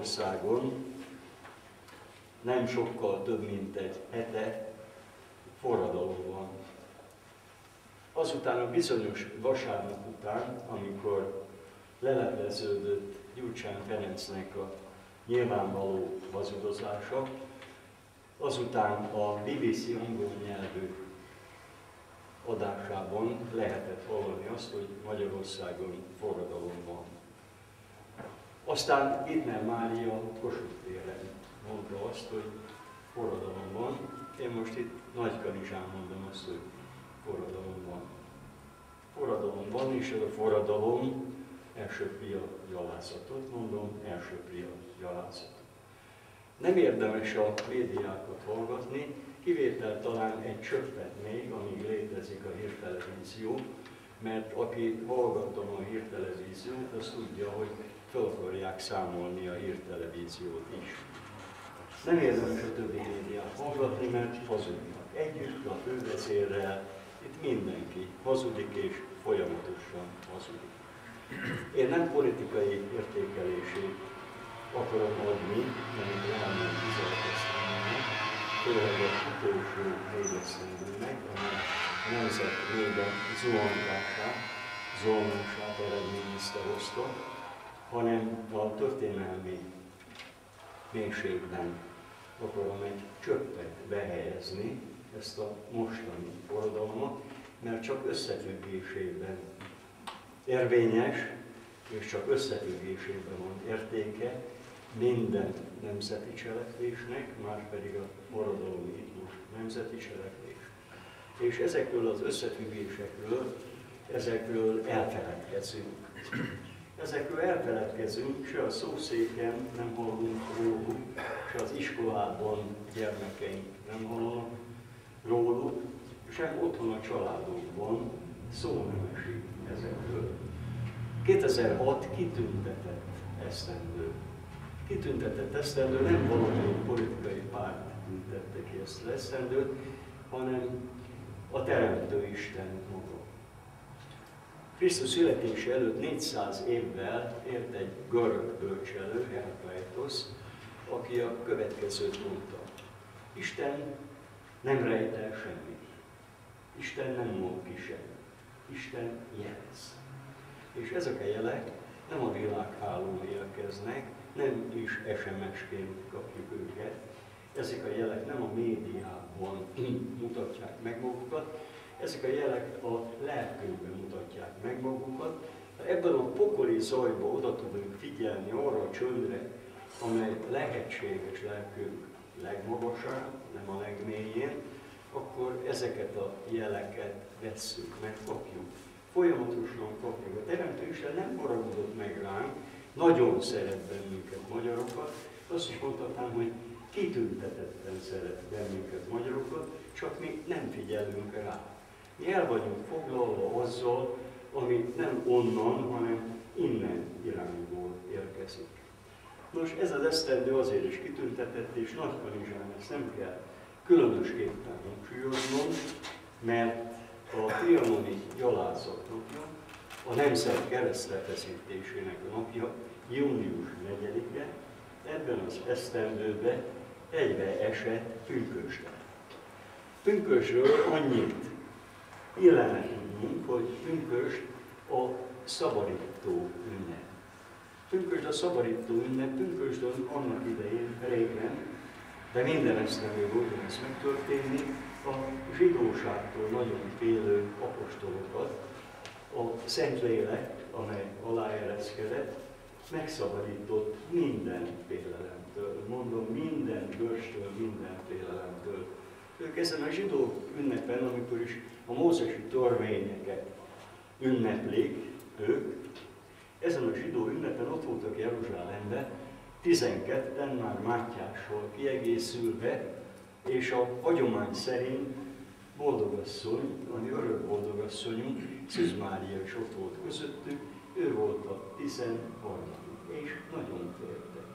Magyarországon nem sokkal több, mint egy hete forradalom van. Azután a bizonyos vasárnap után, amikor lelepleződött Gyurcsán Ferencnek a nyilvánvaló hazudozása, azután a BBC angol nyelvű adásában lehetett hallani azt, hogy Magyarországon forradalom van. Aztán Wittner Mária Kossuth téren mondta azt, hogy forradalom van. Én most itt Nagykanizsán mondom azt, hogy forradalom van. Forradalom van, és ez a forradalom első pia gyalászatot, mondom, első pia gyalászatot. Nem érdemes a médiákat hallgatni, kivétel talán egy csöppet még, amíg létezik a hírtelevízió, mert aki hallgatom a hírtelevíziót, az tudja, hogy fel akarják számolni a hírtelevíziót is. Nem érdemes a többi médiát hallgatni, mert hazudnak. Együtt a főveszélrel itt mindenki hazudik és folyamatosan hazudik. Én nem politikai értékelését akarom adni, mert elment bizakodástámnak, főleg a utolsó négyesztendőnek, amely a nemzet vége zuhantását, zuhanását eredményezte hozta, hanem a történelmi mélységben akarom egy csöppet behelyezni ezt a mostani forradalmat, mert csak összefüggésében érvényes, és csak összefüggésében van értéke minden nemzeti cselekvésnek, már pedig a forradalom itt nemzeti cselekvés. És ezekről az összefüggésekről, ezekről elfeledkezünk. Ezekről elfeledkezünk, se a szószéken nem hallunk róluk, se az iskolában gyermekeink nem hallanak róluk, sem otthon a családokban szó nem esik ezekről. 2006 kitüntetett esztendő. Kitüntetett esztendő nem valamelyik politikai párt tüntette ki ezt az esztendőt, hanem a Teremtő Isten. Krisztus születése előtt 400 évvel ért egy görög bölcselő, Herakleitos, aki a következőt mondta. Isten nem rejt el semmit. Isten nem mond ki semmit. Isten jelez. És ezek a jelek nem a világhálón érkeznek, nem is SMS-ként kapjuk őket, ezek a jelek nem a médiában mutatják meg magukat, ezek a jelek a lelkünkben mutatják meg magukat. Ebben a pokoli zajba oda tudunk figyelni arra a csöndre, amely lehetséges lelkünk legmagasabb, nem a legmélyén, akkor ezeket a jeleket vesszük, megkapjuk. Folyamatosan kapjuk. A Teremtő Isten nem haragudott meg ránk, nagyon szeret bennünket magyarokat. Azt is mondhatnám, hogy kitüntetetten szeret bennünket magyarokat, csak mi nem figyelünk rá. Mi el vagyunk foglalva azzal, ami nem onnan, hanem innen irányból érkezik. Nos, ez az esztendő azért is kitüntetett, és Nagykanizsán ezt nem kell különösképpen hangsúlyoznom, mert a trianoni gyalázat napja, a nemzet keresztrefeszítésének a napja, június 4-e, ebben az esztendőben egybe esett pünkösre. Pünkösről annyit illene tudnunk, hogy pünkös a szabadító ünnep. Pünkösd a szabadító ünnep, pünkösdön annak idején, régen, de minden esztendő volt, hogy ez megtörténni, a zsidóságtól nagyon félő apostolokat a Szentlélek, amely aláereszkedett, megszabadított minden félelemtől. Mondom, minden bőrstől, minden félelemtől. Ők ezen a zsidó ünnepen, amikor is a mózesi törvényeket ünneplik, ők ezen a zsidó ünnepen ott voltak Jeruzsálemben, 12-en már Mátyásról kiegészülve, és a hagyomány szerint boldogasszony, ami örök boldogasszonyunk, Szűz Mária is ott volt közöttük, ő volt a 13 és nagyon féltek.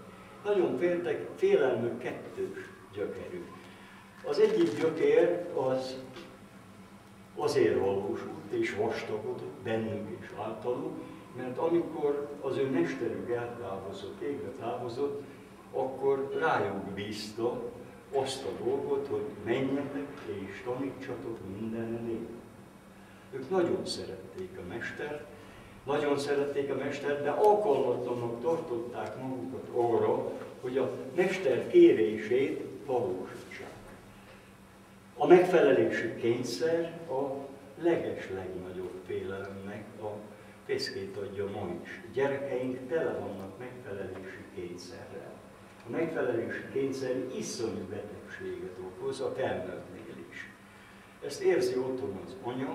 Nagyon féltek, félelmük kettős gyökerű. Az egyik gyökér az azért valósult és vastagodott bennük és általuk, mert amikor az ő mesterük eltávozott, égre távozott, akkor rájuk bízta azt a dolgot, hogy menjetek és tanítsatok minden nép. Ők nagyon szerették a mestert, nagyon szerették a mestert, de alkalmatlanok tartották magukat arra, hogy a mester kérését valósítsák. A megfelelési kényszer a leges legnagyobb félelemnek a fészkét adja ma is. A gyerekeink tele vannak megfelelési kényszerrel. A megfelelési kényszer iszonyú betegséget okoz a felnőttnél is. Ezt érzi otthon az anya,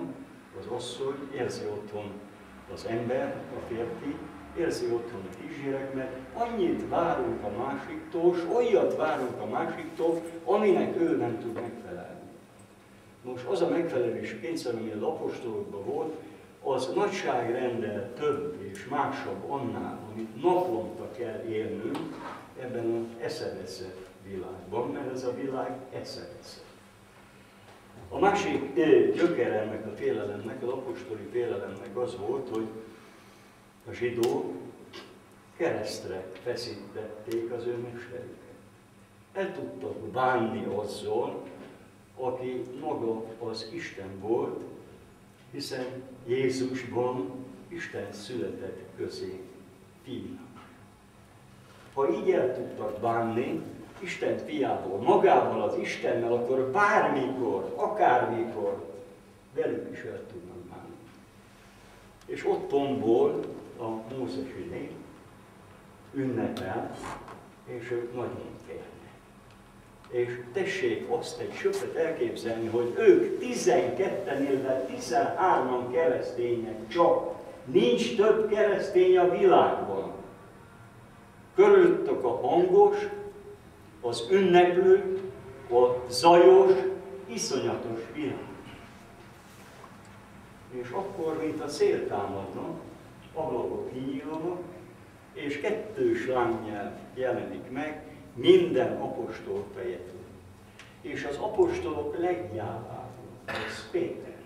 az asszony, érzi otthon az ember, a férfi, érzi otthon a kisgyerek, mert annyit várunk a másiktól, és olyat várunk a másiktól, aminek ő nem tud megfelelni. Most az a megfelelési kényszer, ami a apostolokban volt, az nagyságrendel több és másabb annál, amit naponta kell élnünk ebben az eszeveszett világban, mert ez a világ eszeveszett. A másik gyökere ennek a félelemnek, az apostoli félelemnek az volt, hogy a zsidók keresztre feszítették az ő mesterüket. El tudtak bánni azzal, aki maga az Isten volt, hiszen Jézusban Isten született közé fiúnak. Ha így el tudtak bánni, Isten fiából, magával az Istennel, akkor bármikor, akármikor velük is el tudnak bánni. És ott tombol a Mózesi nép, ünnepel, és ők nagyon félnek. És tessék azt egy söpöt elképzelni, hogy ők 12-en, illetve 13-an keresztények csak. Nincs több keresztény a világban. Körülöttök a hangos, az ünneplő, a zajos, iszonyatos világ. És akkor, mint a szél támadna, ablakok kinyílnak, és kettős lángnyelv jelenik meg minden apostol fejetől. És az apostolok legjávább, az Péter,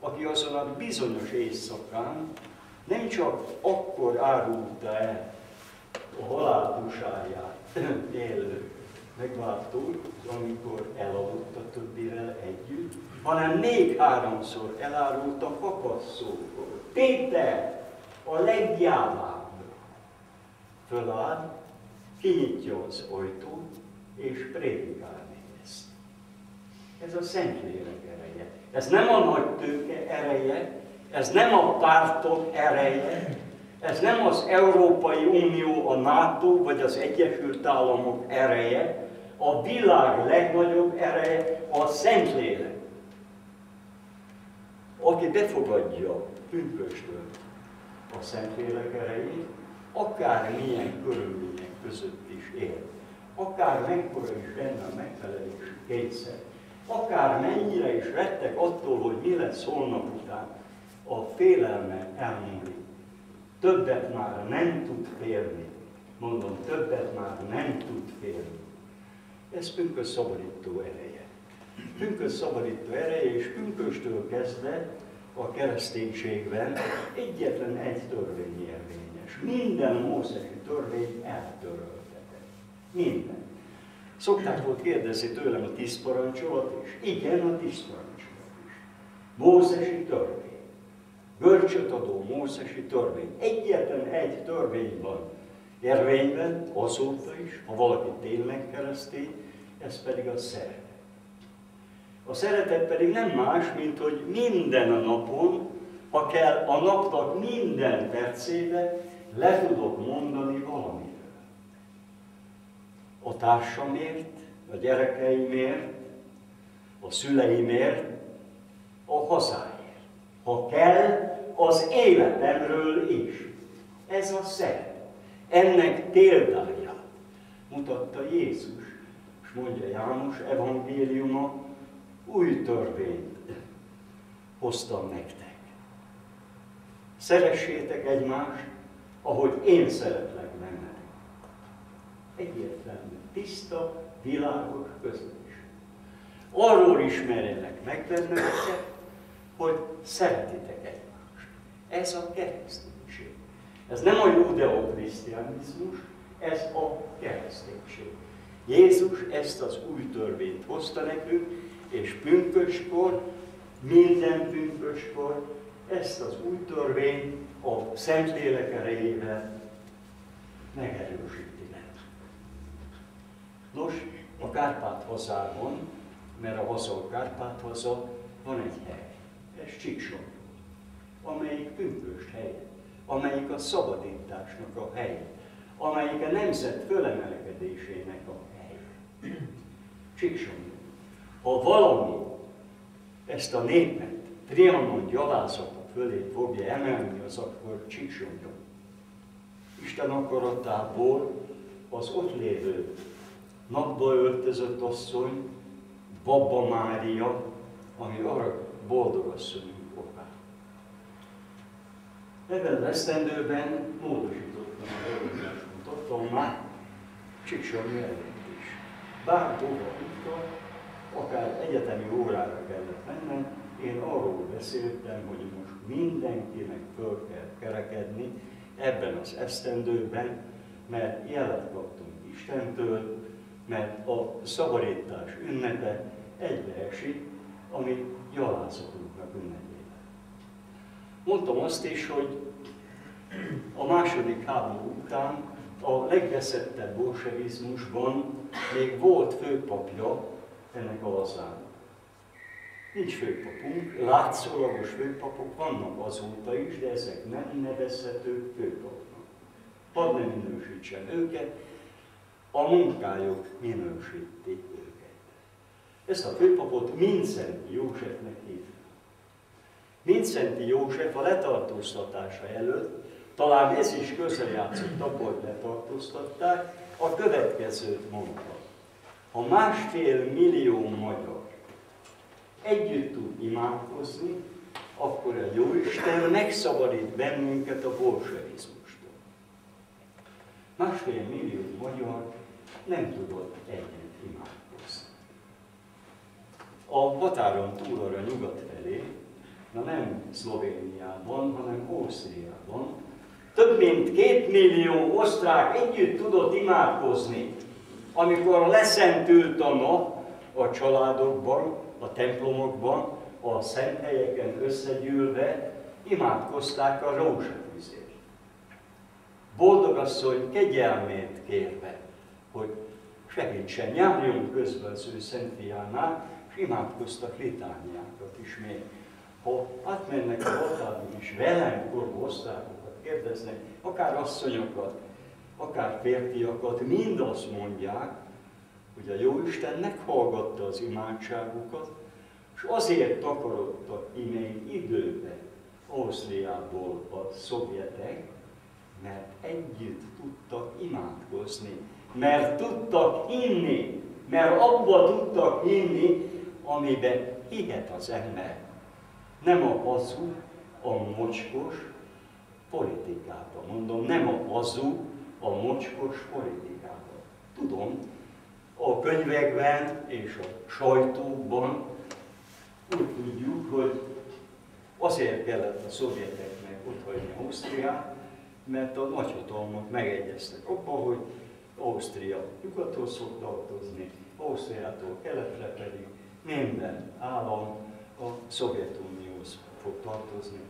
aki azon a bizonyos éjszakán nem csak akkor árulta el a halál busáját élő megváltó, amikor elaludt a többivel együtt, hanem még háromszor elárult a kakasszókor. Péter, a legjávább föláll, kinyitja az ajtót, és prédikálni ezt. Ez a Szentlélek ereje. Ez nem a nagy tőke ereje, ez nem a pártok ereje, ez nem az Európai Unió, a NATO vagy az Egyesült Államok ereje, a világ legnagyobb ereje a Szentlélek. Aki befogadja pünköstől a Szentlélek erejét, akár milyen körülmények között is él, akár mekkora is benne a megfelelési kényszer, akár mennyire is rettek attól, hogy mi lesz holnap után, a félelme elmúlik többet már nem tud férni. Mondom, többet már nem tud férni. Ez pünkös szabadító ereje. Pünkös szabadító ereje, és pünköstől kezdve a kereszténységben egyetlen egy törvény érvényes. Minden mózesi törvény eltöröltetett. Minden. Szokták volt kérdezni tőlem a tíz parancsolat is. Igen, a tíz parancsolat is. Mózesi törvény bölcsöt adó mózesi törvény. Egyetlen egy törvény van érvényben, azóta is, ha valaki tényleg keresztény, ez pedig a szeretet. A szeretet pedig nem más, mint hogy minden napon, ha kell a napnak minden percébe, le tudok mondani valamiről. A társamért, a gyerekeimért, a szüleimért, a hazáért. Ha kell, az életemről is. Ez a szent. Ennek példája. mutatta Jézus. És mondja János evangéliuma, új törvényt hoztam nektek. Szeressétek egymást, ahogy én szeretlek benned. Egyértelmű, tiszta, világos közlés. Arról ismerjenek meg benneteket, hogy szeretitek egymást. Ez a kereszténység. Ez nem a judeo-krisztianizmus, ez a kereszténység. Jézus ezt az új törvényt hozta nekünk, és pünköskor, minden pünköskor ezt az új törvényt a Szentlélek erejével megerősíti meg. Nos, a Kárpát hazában, mert a haza a Kárpát haza, van egy hely, ez Csíkson, amelyik pünköst hely, amelyik a szabadításnak a hely, amelyik a nemzet fölemelkedésének a hely. Csíkson. Ha valami ezt a népet, Trianon gyalázata fölé fogja emelni, az akkor Csíksonyon. Isten akaratából az ott lévő napba öltözött asszony, Baba Mária, ami arra boldog asszonyunk okán. Ebben az esztendőben módosítottam a előadást, mutattam már Csíkson előtt is. Bárhova utal, akár egyetemi órára kellett mennem, én arról beszéltem, hogy mindenkinek föl kell kerekedni ebben az esztendőben, mert jelet kaptunk Istentől, mert a szabadítás ünnepe egybeesik, ami gyalázatunknak ünnepével. Mondtam azt is, hogy a második háború után a legveszettebb bolsevizmusban még volt főpapja ennek a hazának. Nincs főpapunk, látszólagos főpapok vannak azóta is, de ezek nem nevezhetők főpapnak. Hadd ne minősítsen őket, a munkájuk minősíti őket. Ezt a főpapot Mincenti Józsefnek hívják. Mincenti József a letartóztatása előtt, talán ez is közrejátszott abban, hogy letartóztatták, a következőt mondta. Ha másfél millió magyar együtt tud imádkozni, akkor a Jóisten megszabadít bennünket a bolsevizmustól. Másfél millió magyar nem tudott együtt imádkozni. A határon túl arra nyugat felé, na nem Szlovéniában, hanem Ausztriában, több mint két millió osztrák együtt tudott imádkozni, amikor leszentült a nap a családokban, a templomokban, a szent összegyűlve imádkozták a rózsatűzért. Boldogasszony kegyelmét kérve, hogy segítsen, járjon közben az ő Szent Fiánál, és imádkoztak litániákat is még. Ha átmennek a határon is velem korú osztályokat kérdeznek, akár asszonyokat, akár férfiakat, mind azt mondják, hogy a Jóisten meghallgatta az imádságukat, és azért takarodtak imény időben Ausztriából a szovjetek, mert együtt tudtak imádkozni, mert tudtak hinni, mert abba tudtak hinni, amiben hihet az ember. Nem a hazug, a mocskos politikában. Mondom, nem a hazug, a mocskos politikában. Tudom, a könyvekben és a sajtóban úgy tudjuk, hogy azért kellett a szovjeteknek otthagyni Ausztriát, mert a nagyhatalmak megegyeztek abban, hogy Ausztria nyugathoz fog tartozni, Ausztriától keletre pedig minden állam a Szovjetunióhoz fog tartozni.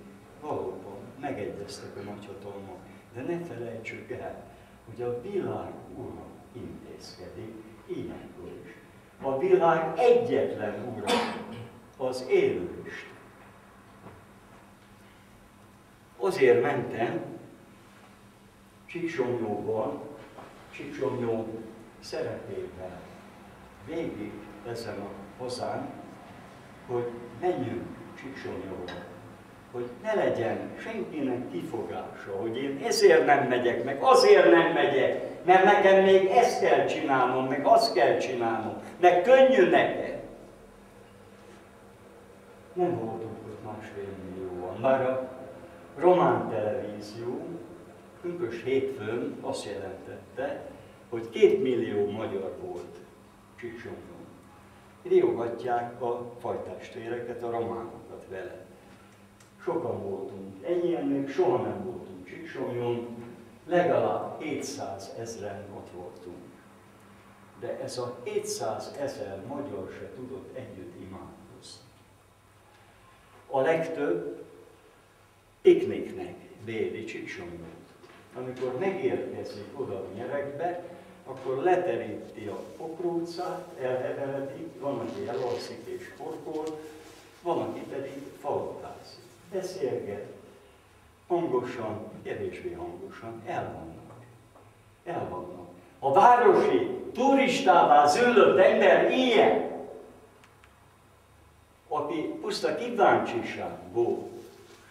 Valóban megegyeztek a nagyhatalmak, de ne felejtsük el, hogy a világ ura intézkedik, ilyenkor is. A világ egyetlen ura, az élő Isten. Azért mentem Csíksomjóval, Csíksomjó szeretével végig ezen a hazán, hogy menjünk Csíksomjóval. Hogy ne legyen senkinek kifogása, hogy én ezért nem megyek, meg azért nem megyek, mert nekem még ezt kell csinálnom, meg azt kell csinálnom, meg könnyű nekem. Nem ott másfél millióan, már a román televízió pünkös hétfőn azt jelentette, hogy két millió magyar volt Csíksomron. Riogatják a fajtástéreket, a románokat vele. Sokan voltunk, ennyien még soha nem voltunk Csíksomjon, legalább 700 ezeren ott voltunk. De ez a 700 ezer magyar se tudott együtt imádkozni. A legtöbb pikniknek védi Csíksomjont. Amikor megérkezik oda nyerekbe, akkor leteríti a pokrócát, elheveredik, van, aki elalszik és porkol, van, aki pedig falotázik. Beszélget, hangosan, kevésbé hangosan, elvannak. Elvannak. A városi turistává zöllött ember ilyen, aki puszta kíváncsiságból,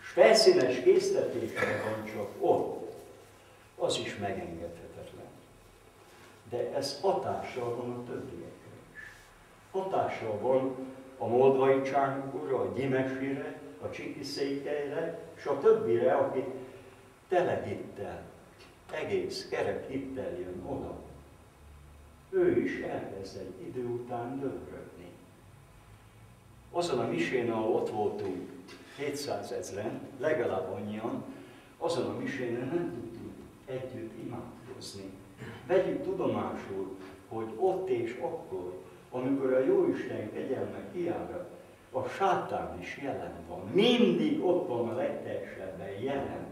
és felszínes késztetésre van csak ott, az is megengedhet de ez hatással van a többiekre is. Hatással van a moldvai csárnokúra, a gyimesire, a csikiszékelyre, és a többire, aki tele hittel, egész kerek hittel jön oda. Ő is elkezd egy idő után döbrögni. Azon a misén, ahol ott voltunk 700 ezeren, legalább annyian, azon a misén nem tudtunk együtt imádkozni Vegyük tudomásul, hogy ott és akkor, amikor a Jóisten kegyelme kiárat, a sátán is jelen van. Mindig ott van a legteljesebben jelen,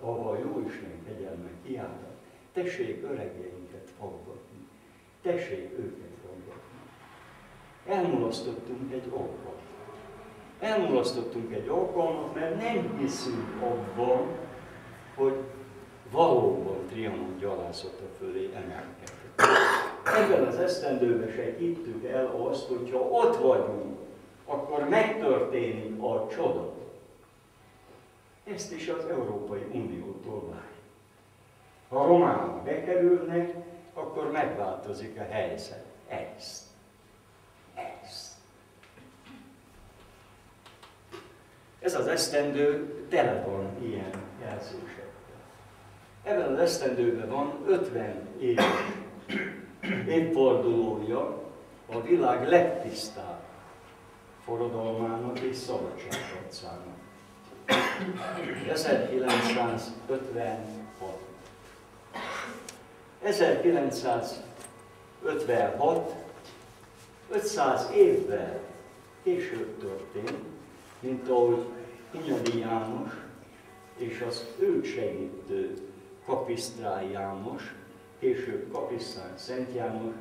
ahol a Jóisten kegyelme kiárat. Tessék öregeinket faggatni. Tessék őket faggatni. Elmulasztottunk egy okot. Elmulasztottunk egy alkalmat, mert nem hiszünk abban, hogy valóban Trianon gyalázata fölé emelkedett. Ebben az esztendőben se hittük el azt, hogyha ott vagyunk, akkor megtörténik a csoda. Ezt is az Európai Uniótól várjuk. Ha románok bekerülnek, akkor megváltozik a helyzet. Ezt. Ezt. Ez az esztendő tele van ilyen jelzések. Ebben az esztendőben van 50 év évfordulója a világ legtisztább forradalmának és szabadságharcának. 1956. 1956 500 évvel később történt, mint ahogy Inyadi János és az őt segítő Kapisztrál János, később Kapisztrál Szent János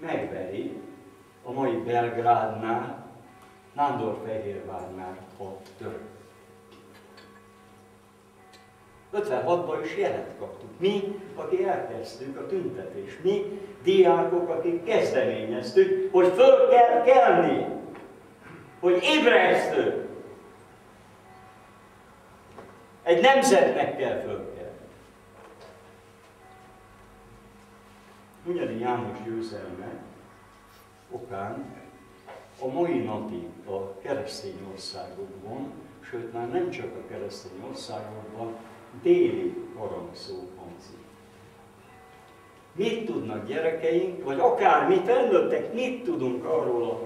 megveri a mai Belgrádnál, Nándorfehérvárnál a török. 56-ban is jelet kaptuk. Mi, akik elkezdtük a tüntetést. Mi, diákok, akik kezdeményeztük, hogy föl kell kelni, hogy ébresztő. Egy nemzetnek kell fölkelni. Hunyadi János győzelme okán a mai napig a keresztény országokban, sőt már nem csak a keresztény országokban, déli harangszó hangzik. Mit tudnak gyerekeink, vagy akár mi felnőttek, mit tudunk arról a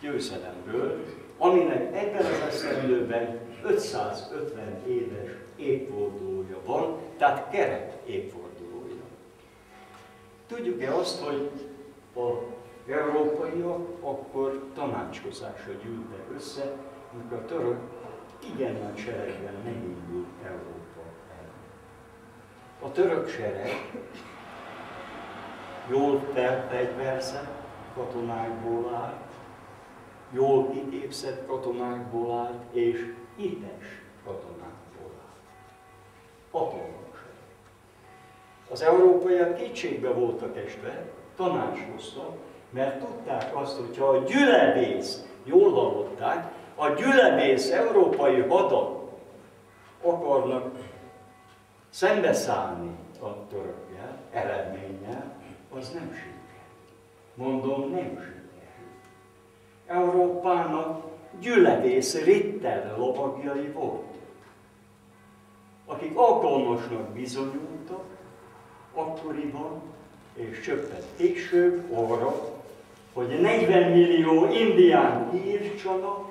győzelemről, aminek ebben az eszemlőben 550 éves évfordulója van, tehát kerek évfordulója. Tudjuk-e azt, hogy a európaiak akkor tanácskozásra gyűltek össze, amikor a török igen nagy seregben megindult Európa el. A török sereg jól felfegyverzett katonákból állt, jól kiképzett katonákból állt, és hites katonákból állt. Hatalmas az európaiak kétségbe voltak esve, tanácskoztak, mert tudták azt, hogyha a gyülevész, jól hallották, a gyülevész európai hada akarnak szembeszállni a törökkel, eredménnyel, az nem siker. Mondom, nem siker. Európának gyülevész rittel lovagjai voltak, akik alkalmasnak bizonyultak akkoriban, és csöppet később arra, hogy 40 millió indián írtsanak,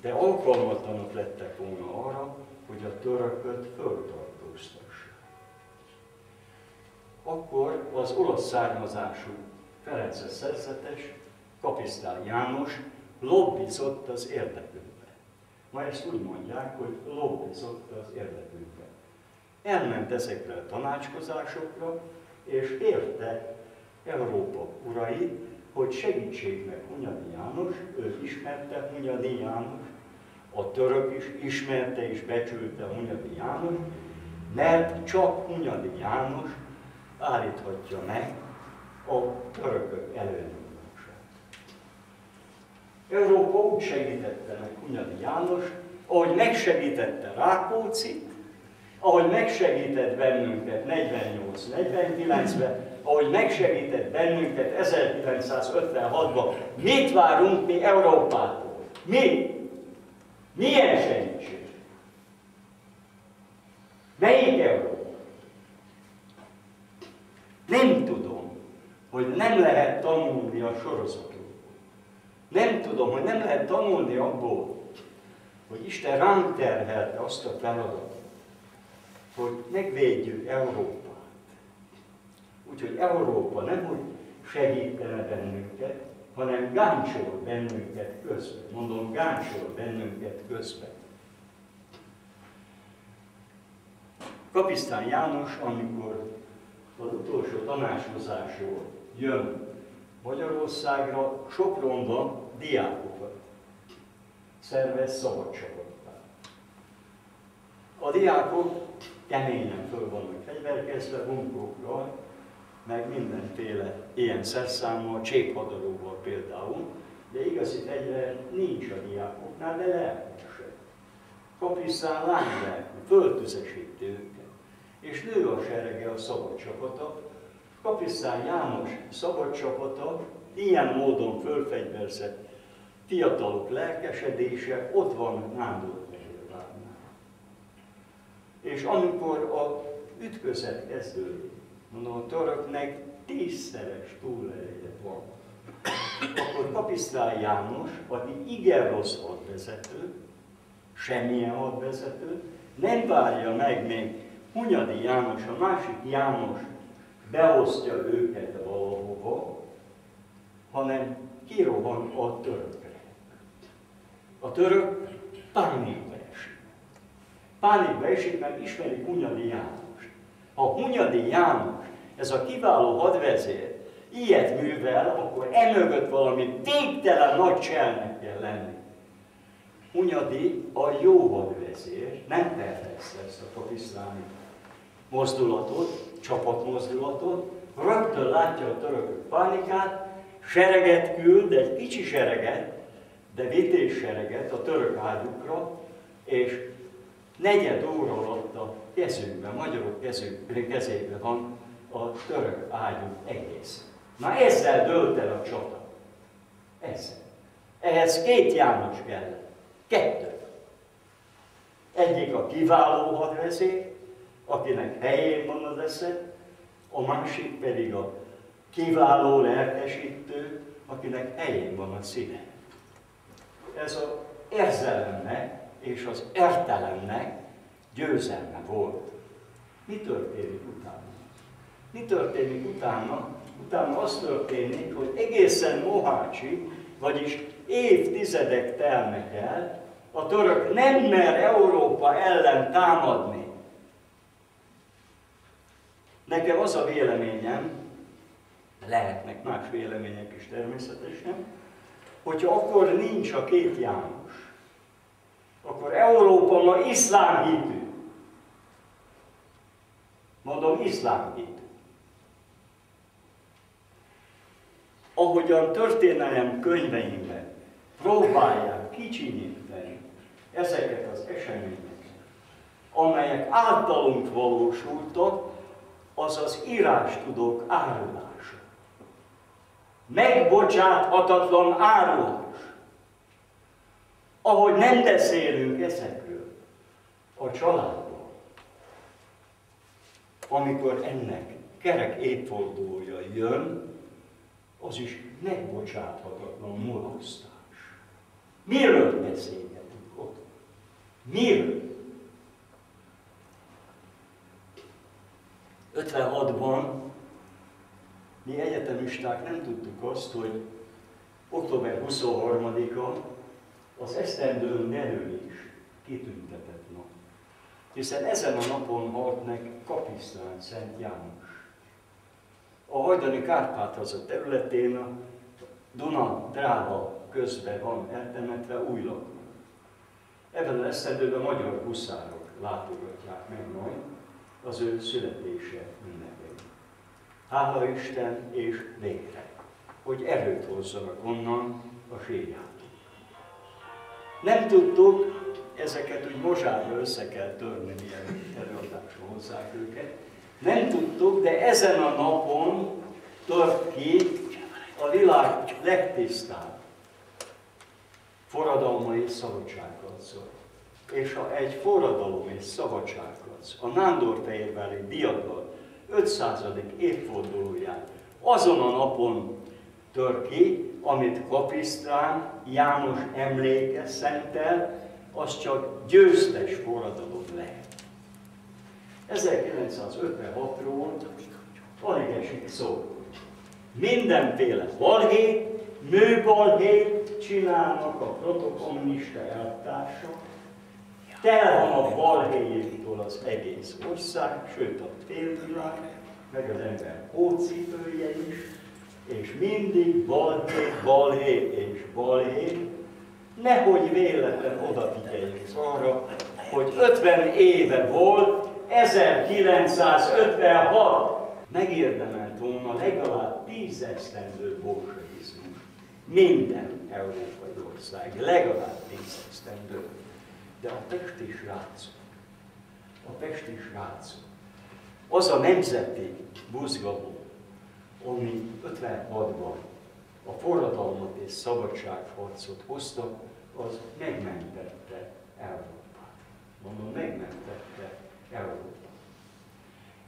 de alkalmatlanok lettek volna arra, hogy a törököt föltartóztassa. Akkor az olasz származású Ferences szerzetes, Kapisztán János lobbizott az érdekünkbe. Ma ezt úgy mondják, hogy lobbizott az érdekünkbe. Elment ezekre a tanácskozásokra, és érte Európa urai, hogy segítségnek Hunyadi János, ő ismerte Hunyadi János, a török is ismerte és becsülte Hunyadi János, mert csak Hunyadi János állíthatja meg a törökök előnyúlását. Európa úgy segítette meg Hunyadi János, ahogy megsegítette Rákóczi, ahogy megsegített bennünket 48-49-ben, ahogy megsegített bennünket 1956-ban. Mit várunk mi Európától? Mi? Milyen segítség? Melyik Európa? Nem tudom, hogy nem lehet tanulni a sorozatokból. Nem tudom, hogy nem lehet tanulni abból, hogy Isten ránk terhelte azt a feladatot, hogy megvédjük Európát. Úgyhogy Európa nem úgy segítene bennünket, hanem gáncsol bennünket közben. Mondom, gáncsol bennünket közben. Kapisztán János, amikor az utolsó tanácskozásról jön Magyarországra, Sopronban diákokat szervez szabadságottá. A diákok keményen föl vannak fegyverkezve, bunkókkal, meg mindenféle ilyen szerszámmal, cséphadaróval például, de igazi fegyver nincs a diákoknál, de lelkesek. Kapisztán lánylelkű, föltüzesíti őket, és nő a serege a szabad csapata. Kapisztán János szabad csapata ilyen módon fölfegyverzett fiatalok lelkesedése ott van Nándor És amikor a ütközet kezdődik, mondom, a töröknek tízszeres túlereje van. Akkor Kapisztrál János, aki igen rossz hadvezető, semmilyen hadvezető, nem várja meg még Hunyadi János, a másik János beosztja őket valahova, hanem kirohan a törökre. A török pánikba esik. Pánikba esik, mert ismeri Hunyadi János. Ha Hunyadi János, ez a kiváló hadvezér, ilyet művel, akkor emögött valami végtelen nagy cselnek kell lenni. Hunyadi a jó hadvezér, nem tervezte ezt a pakisztáni mozdulatot, csapatmozdulatot, rögtön látja a törökök pánikát, sereget küld, egy kicsi sereget, de vités sereget a török ágyukra, és negyed óra alatt a kezünkben, magyarok kezünk, kezében van a török ágyú egész. Na ezzel dölt el a csata. Ezzel. Ehhez két János kellett. Kettő. Egyik a kiváló hadvezér, akinek helyén van az esze, a másik pedig a kiváló lelkesítő, akinek helyén van a színe. Ez az érzelemnek és az értelemnek győzelme volt. Mi történik utána? Mi történik utána? Utána az történik, hogy egészen Mohácsi, vagyis évtizedek telnek el, a török nem mer Európa ellen támadni. Nekem az a véleményem, lehetnek más vélemények is természetesen, hogyha akkor nincs a két János, akkor Európa ma iszlám hitű. Mondom, iszlám hitű. Ahogyan történelem könyveimben próbálják kicsinyíteni ezeket az eseményeket, amelyek általunk valósultak, az az tudok árulása. Megbocsáthatatlan árulás. Ahogy nem beszélünk ezekről a családban, amikor ennek kerek évfordulója jön, az is megbocsáthatatlan mulasztás. Miről beszélgetünk ott? Miről? 56-ban mi egyetemisták nem tudtuk azt, hogy október 23-a az esztendőn belül is kitüntetett nap. Hiszen ezen a napon halt meg Kapisztán Szent János. A hajdani Kárpáthaza területén a Duna drága közben van eltemetve új lakó. Ebben az esztendőben magyar huszárok látogatják meg majd, az ő születése ünnepei. Hála Isten és végre, hogy erőt hozzanak onnan a sírjától. Nem tudtuk, ezeket úgy mozsárba össze kell törni, milyen előadásra hozzák őket. Nem tudtuk, de ezen a napon tört ki a világ legtisztább forradalmai szabadságharcol. És ha egy forradalom és szabadságharc a Nándorfehérvári diadal 500. évfordulóján azon a napon tör ki, amit Kapisztrán János emléke szentel, az csak győztes forradalom lehet. 1956-ról alig esik szó. Mindenféle balhét, műbalhét csinálnak a protokommunista eltársak, tel van a balhéjétől az egész ország, sőt a félvilág, meg az ember hócipője is, és mindig balhé, balhé és balhé, nehogy véletlen odafigyeljünk arra, hogy 50 éve volt, 1956 megérdemelt volna legalább 10 esztendő bolsevizmus. Minden európai ország, legalább 10 esztendő. De a pesti srácok, a pesti srácok, az a nemzeti buzgalom, ami 56-ban a forradalmat és szabadságharcot hozta, az megmentette Európát. Mondom, megmentette Európát.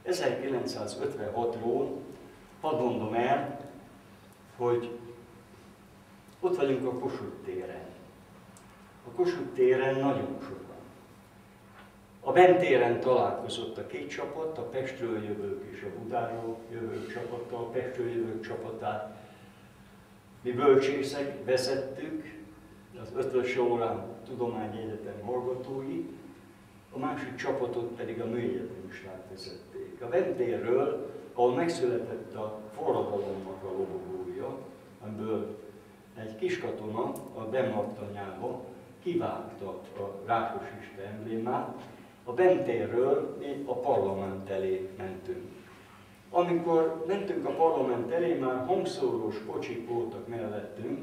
1956-ról hadd mondom el, hogy ott vagyunk a Kossuth téren. A Kossuth téren nagyon sokan. A Bentéren találkozott a két csapat, a Pestről jövők és a Budáról jövők csapata, a Pestről jövők csapatát mi bölcsészek vezettük, az ötös órán Tudományegyetem hallgatói, a másik csapatot pedig a műegyetemisták vezették. A Vendérről, ahol megszületett a forradalomnak a lobogója, amiből egy kis katona a Bemartanyába kivágta a Rákos Isten emblémát, a Bentérről mi a parlament elé mentünk. Amikor mentünk a parlament elé, már hangszórós kocsik voltak mellettünk,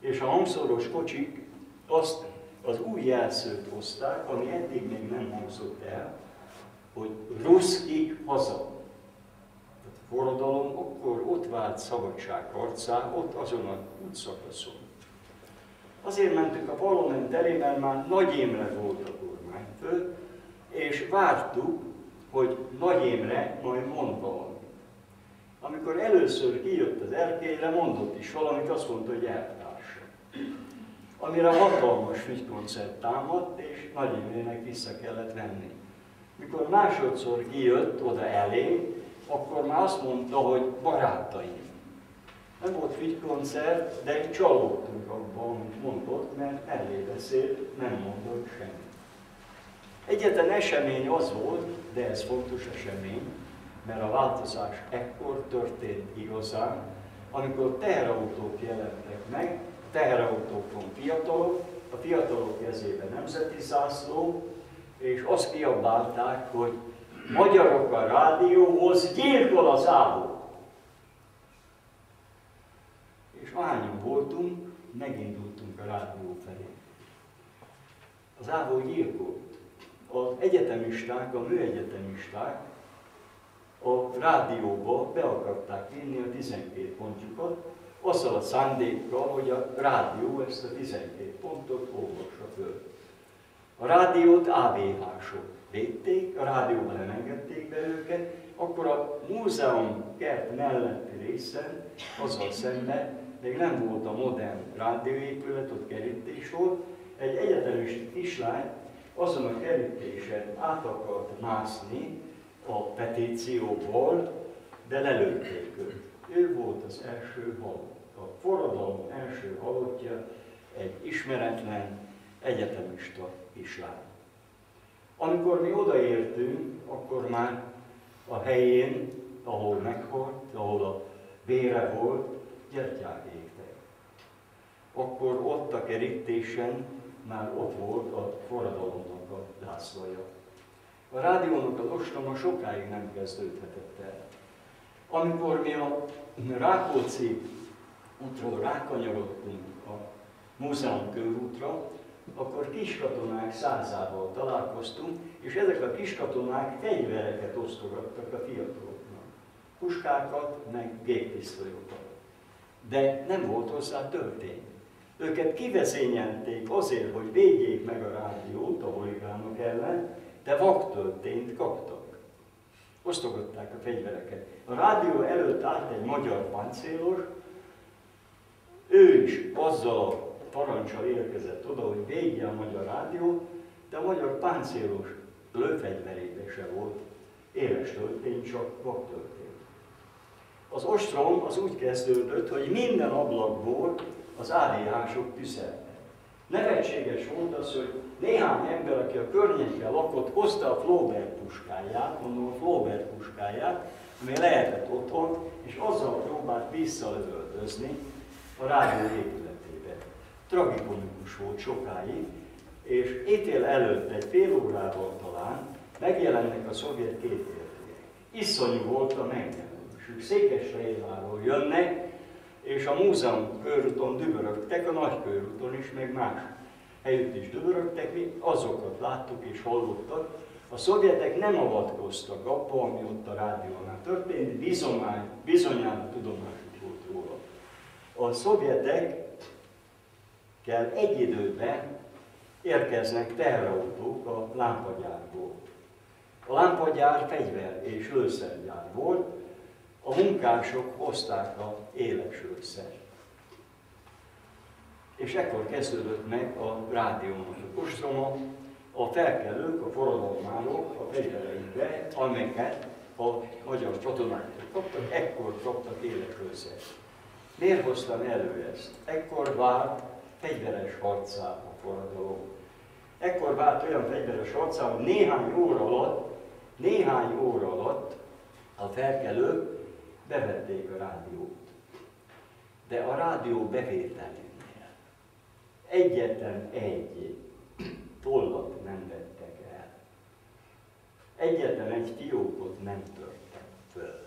és a hangszórós kocsik azt az új jelszőt hozták, ami eddig még nem hangzott el, hogy ruszkik haza. A forradalom akkor ott vált szabadságharcá, ott azon a útszakaszon. Azért mentünk a parlament elé, mert már Nagy Émre volt a kormányfő, és vártuk, hogy Nagy Émre majd mond valamit. Amikor először kijött az erkélyre, mondott is valamit, azt mondta, hogy eltársa. Amire hatalmas fügykoncert támadt, és Nagy Imrének vissza kellett venni. Mikor másodszor kijött oda elé, akkor már azt mondta, hogy barátaim. Nem volt fügykoncert, de csalódtunk abban, amit mondott, mert elé beszélt, nem mondott semmit. Egyetlen esemény az volt, de ez fontos esemény, mert a változás ekkor történt igazán, amikor teherautók jelentek meg, teherautókon fiatalok, a fiatalok kezében nemzeti zászló, és azt kiabálták, hogy magyarok a rádióhoz, gyilkol az álló. És ahányan voltunk, megindultunk a rádió felé. Az ávó gyilkolt. Az egyetemisták, a műegyetemisták a rádióba be akarták vinni a 12 pontjukat, azzal a szándékkal, hogy a rádió ezt a 12 pontot olvassa föl. A rádiót AVH-sok védték, a rádióban nem engedték be őket, akkor a múzeum kert melletti részen, azzal szemben, még nem volt a modern rádióépület, ott kerítés volt, egy egyetemis kislány azon a kerítésen át akart mászni a petícióból, de lelőtték őt. Ő volt az első halott. Forradalom első halottja egy ismeretlen egyetemista kislány. Amikor mi odaértünk, akkor már a helyén, ahol meghalt, ahol a vére volt, gyertyák égtek. Akkor ott a kerítésen már ott volt a forradalomnak a zászlaja. A rádiónak az ostroma sokáig nem kezdődhetett el. Amikor mi a Rákóczi útról rákanyarodtunk a múzeum körútra, akkor kiskatonák százával találkoztunk, és ezek a kiskatonák fegyvereket osztogattak a fiataloknak. Puskákat, meg géppisztolyokat. De nem volt hozzá történt. Őket kivezényelték azért, hogy védjék meg a rádiót a huligánok ellen, de vaktörtént kaptak. Osztogatták a fegyvereket. A rádió előtt állt egy magyar páncélos, ő is azzal a parancsal érkezett oda, hogy végje a magyar rádió, de a magyar páncélos lőfegyverébe se volt éles töltény, csak vaktörtény. Az ostrom az úgy kezdődött, hogy minden ablakból az ADH-sok tüzeltek. Nevetséges volt az, hogy néhány ember, aki a környéken lakott, hozta a Flaubert puskáját, mondom a Flaubert puskáját, ami lehetett otthon, és azzal próbált visszalövöldözni a rádió épületébe. Tragikomikus volt sokáig, és étél előtt egy fél órával talán megjelennek a szovjet képviselők. Iszonyú volt a megjelenésük. Székesfehérvárról jönnek, és a múzeum körúton dübörögtek, a nagy körúton is, meg más helyütt is dübörögtek, mi azokat láttuk és hallottak. A szovjetek nem avatkoztak abba, ami ott a rádiónál történt, bizonyára, bizonyára róla. A szovjetek kell egy időben érkeznek teherautók a lámpagyárból. A lámpagyár fegyver és lőszergyár volt, a munkások hozták a éles lőszert. És ekkor kezdődött meg a rádiónak a kostroma, a felkelők, a forradalmárok a fegyvereikbe, amelyeket a magyar katonák kaptak, ekkor kaptak éles lőszert. Miért hoztam elő ezt? Ekkor vált fegyveres harcá a forradalom. Ekkor vált olyan fegyveres harcá, hogy néhány óra alatt, néhány óra alatt a felkelők bevették a rádiót. De a rádió bevételénél egyetlen egy tollat nem vettek el. Egyetlen egy fiókot nem törtek föl.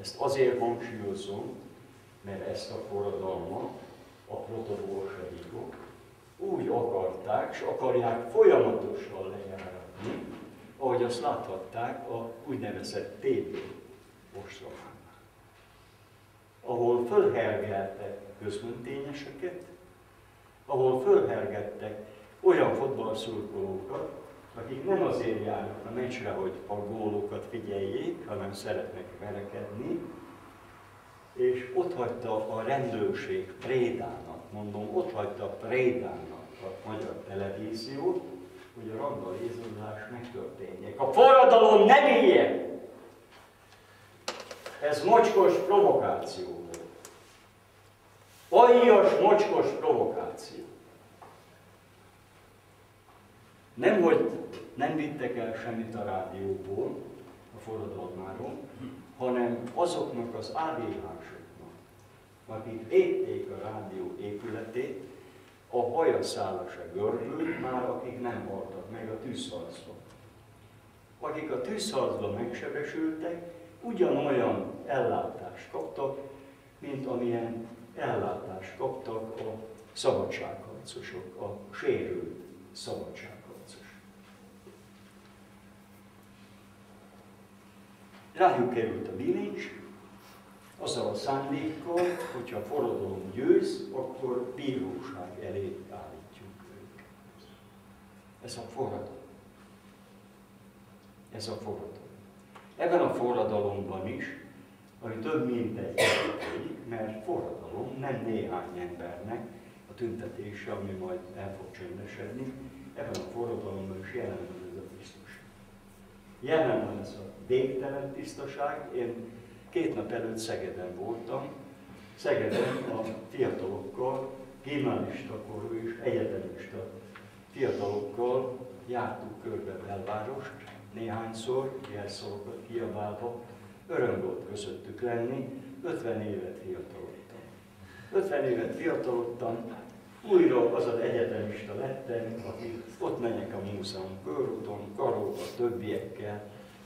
Ezt azért hangsúlyozom, mert ezt a forradalmat a protobolsevikok úgy akarták, és akarják folyamatosan lejáratni, ahogy azt láthatták a úgynevezett TV ostromán, ahol fölhergeltek közöntényeseket, ahol fölhergettek olyan fotballszurkolókat, akik nem azért járnak a meccsre, hogy a gólokat figyeljék, hanem szeretnek verekedni, és ott hagyta a rendőrség Prédának, mondom, ott hagyta Prédának a magyar televíziót, hogy a randalizálás megtörténjék. A forradalom nem ilyen! Ez mocskos provokáció volt. Aljas mocskos provokáció. Nem, hogy nem vittek el semmit a rádióból, a forradalmáról, hanem azoknak az ADH-soknak, akik védték a rádió épületét, a hajaszála se gördült, már akik nem voltak meg a tűzharcban. Akik a tűzharcban megsebesültek, ugyanolyan ellátást kaptak, mint amilyen ellátást kaptak a szabadságharcosok, a sérült szabadságharcos. Rájuk került a bilincs, azzal a szándékkal, hogyha a forradalom győz, akkor bíróság elé állítjuk őket. Ez a forradalom. Ez a forradalom. Ebben a forradalomban is, ami több mint egy mert forradalom nem néhány embernek a tüntetése, ami majd el fog csendesedni, ebben a forradalomban is jelen van ez a tisztaság. Jelen van ez a végtelen tisztaság. Én két nap előtt Szegeden voltam, Szegeden a fiatalokkal, gimnazista korú és egyetemista fiatalokkal jártuk körbe belvárost, néhányszor, jelszókat kiabálva, öröm volt közöttük lenni, 50 évet fiatalodtam. 50 évet fiatalodtam, újra az az egyetemista lettem, aki ott menjek a múzeum körúton, karóba, többiekkel,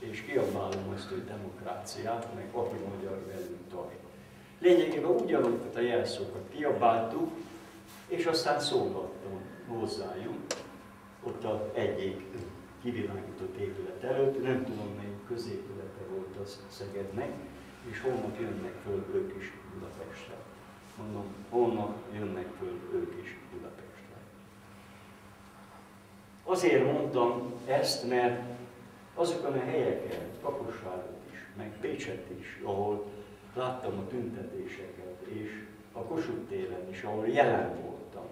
és kiabálom azt, hogy demokráciát, meg aki magyar velünk tart. Lényegében ugyanokat a jelszókat kiabáltuk, és aztán szólaltam hozzájuk, ott a egyik kivilágított épület előtt, nem tudom melyik középülete volt az Szegednek, és holnap jönnek föl ők is Budapestre. Mondom, holnap jönnek föl ők is Budapestre. Azért mondtam ezt, mert azokon a helyeken, Kaposváron is, meg Pécset is, ahol láttam a tüntetéseket, és a Kossuth téren is, ahol jelen voltam,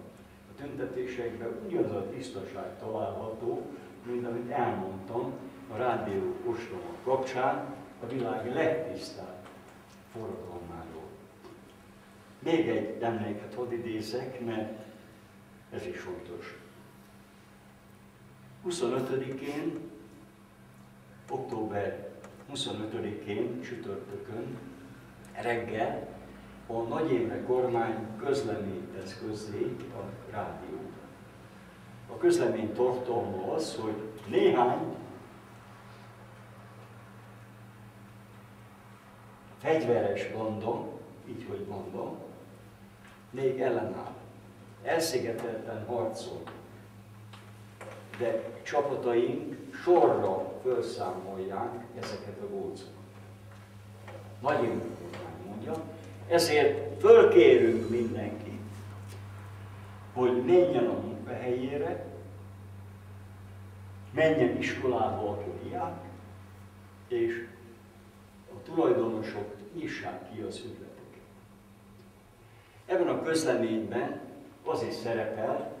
a tüntetésekben ugyanaz a tisztaság található, mint amit elmondtam a rádió ostromok kapcsán, a világ legtisztább forradalmáról. Még egy emléket hadd idézek, mert ez is fontos. 25-én, október 25-én, csütörtökön, reggel a Nagy Éve kormány közleményt tesz közzé a rádió. A közlemény tartalma az, hogy néhány fegyveres banda, így hogy mondom, még ellenáll. Elszigetelten harcol. De csapataink sorra felszámolják ezeket a gócokat. Nagyon mondja. Ezért fölkérünk mindenkit, hogy menjen a munkahelyére, menjen iskolába, aki diák, és a tulajdonosok nyissák ki az üzleteket. Ebben a közleményben az is szerepel,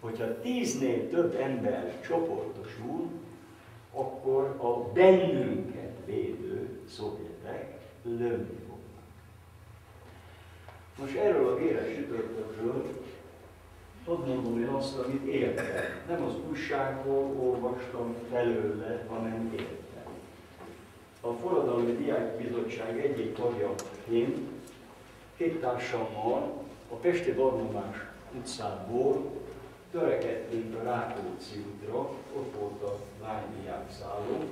hogyha tíznél több ember csoportosul, akkor a bennünket védő szovjetek lőni fognak. Most erről a véres sütörtökről hadd mondom én azt, amit értem. Nem az újságból olvastam felőle, hanem értem a Forradalmi Diákbizottság egyik tagjaként két társammal a Pesti Barnomás utcából törekedtünk a Rákóczi útra, ott volt a lánydiákszálló,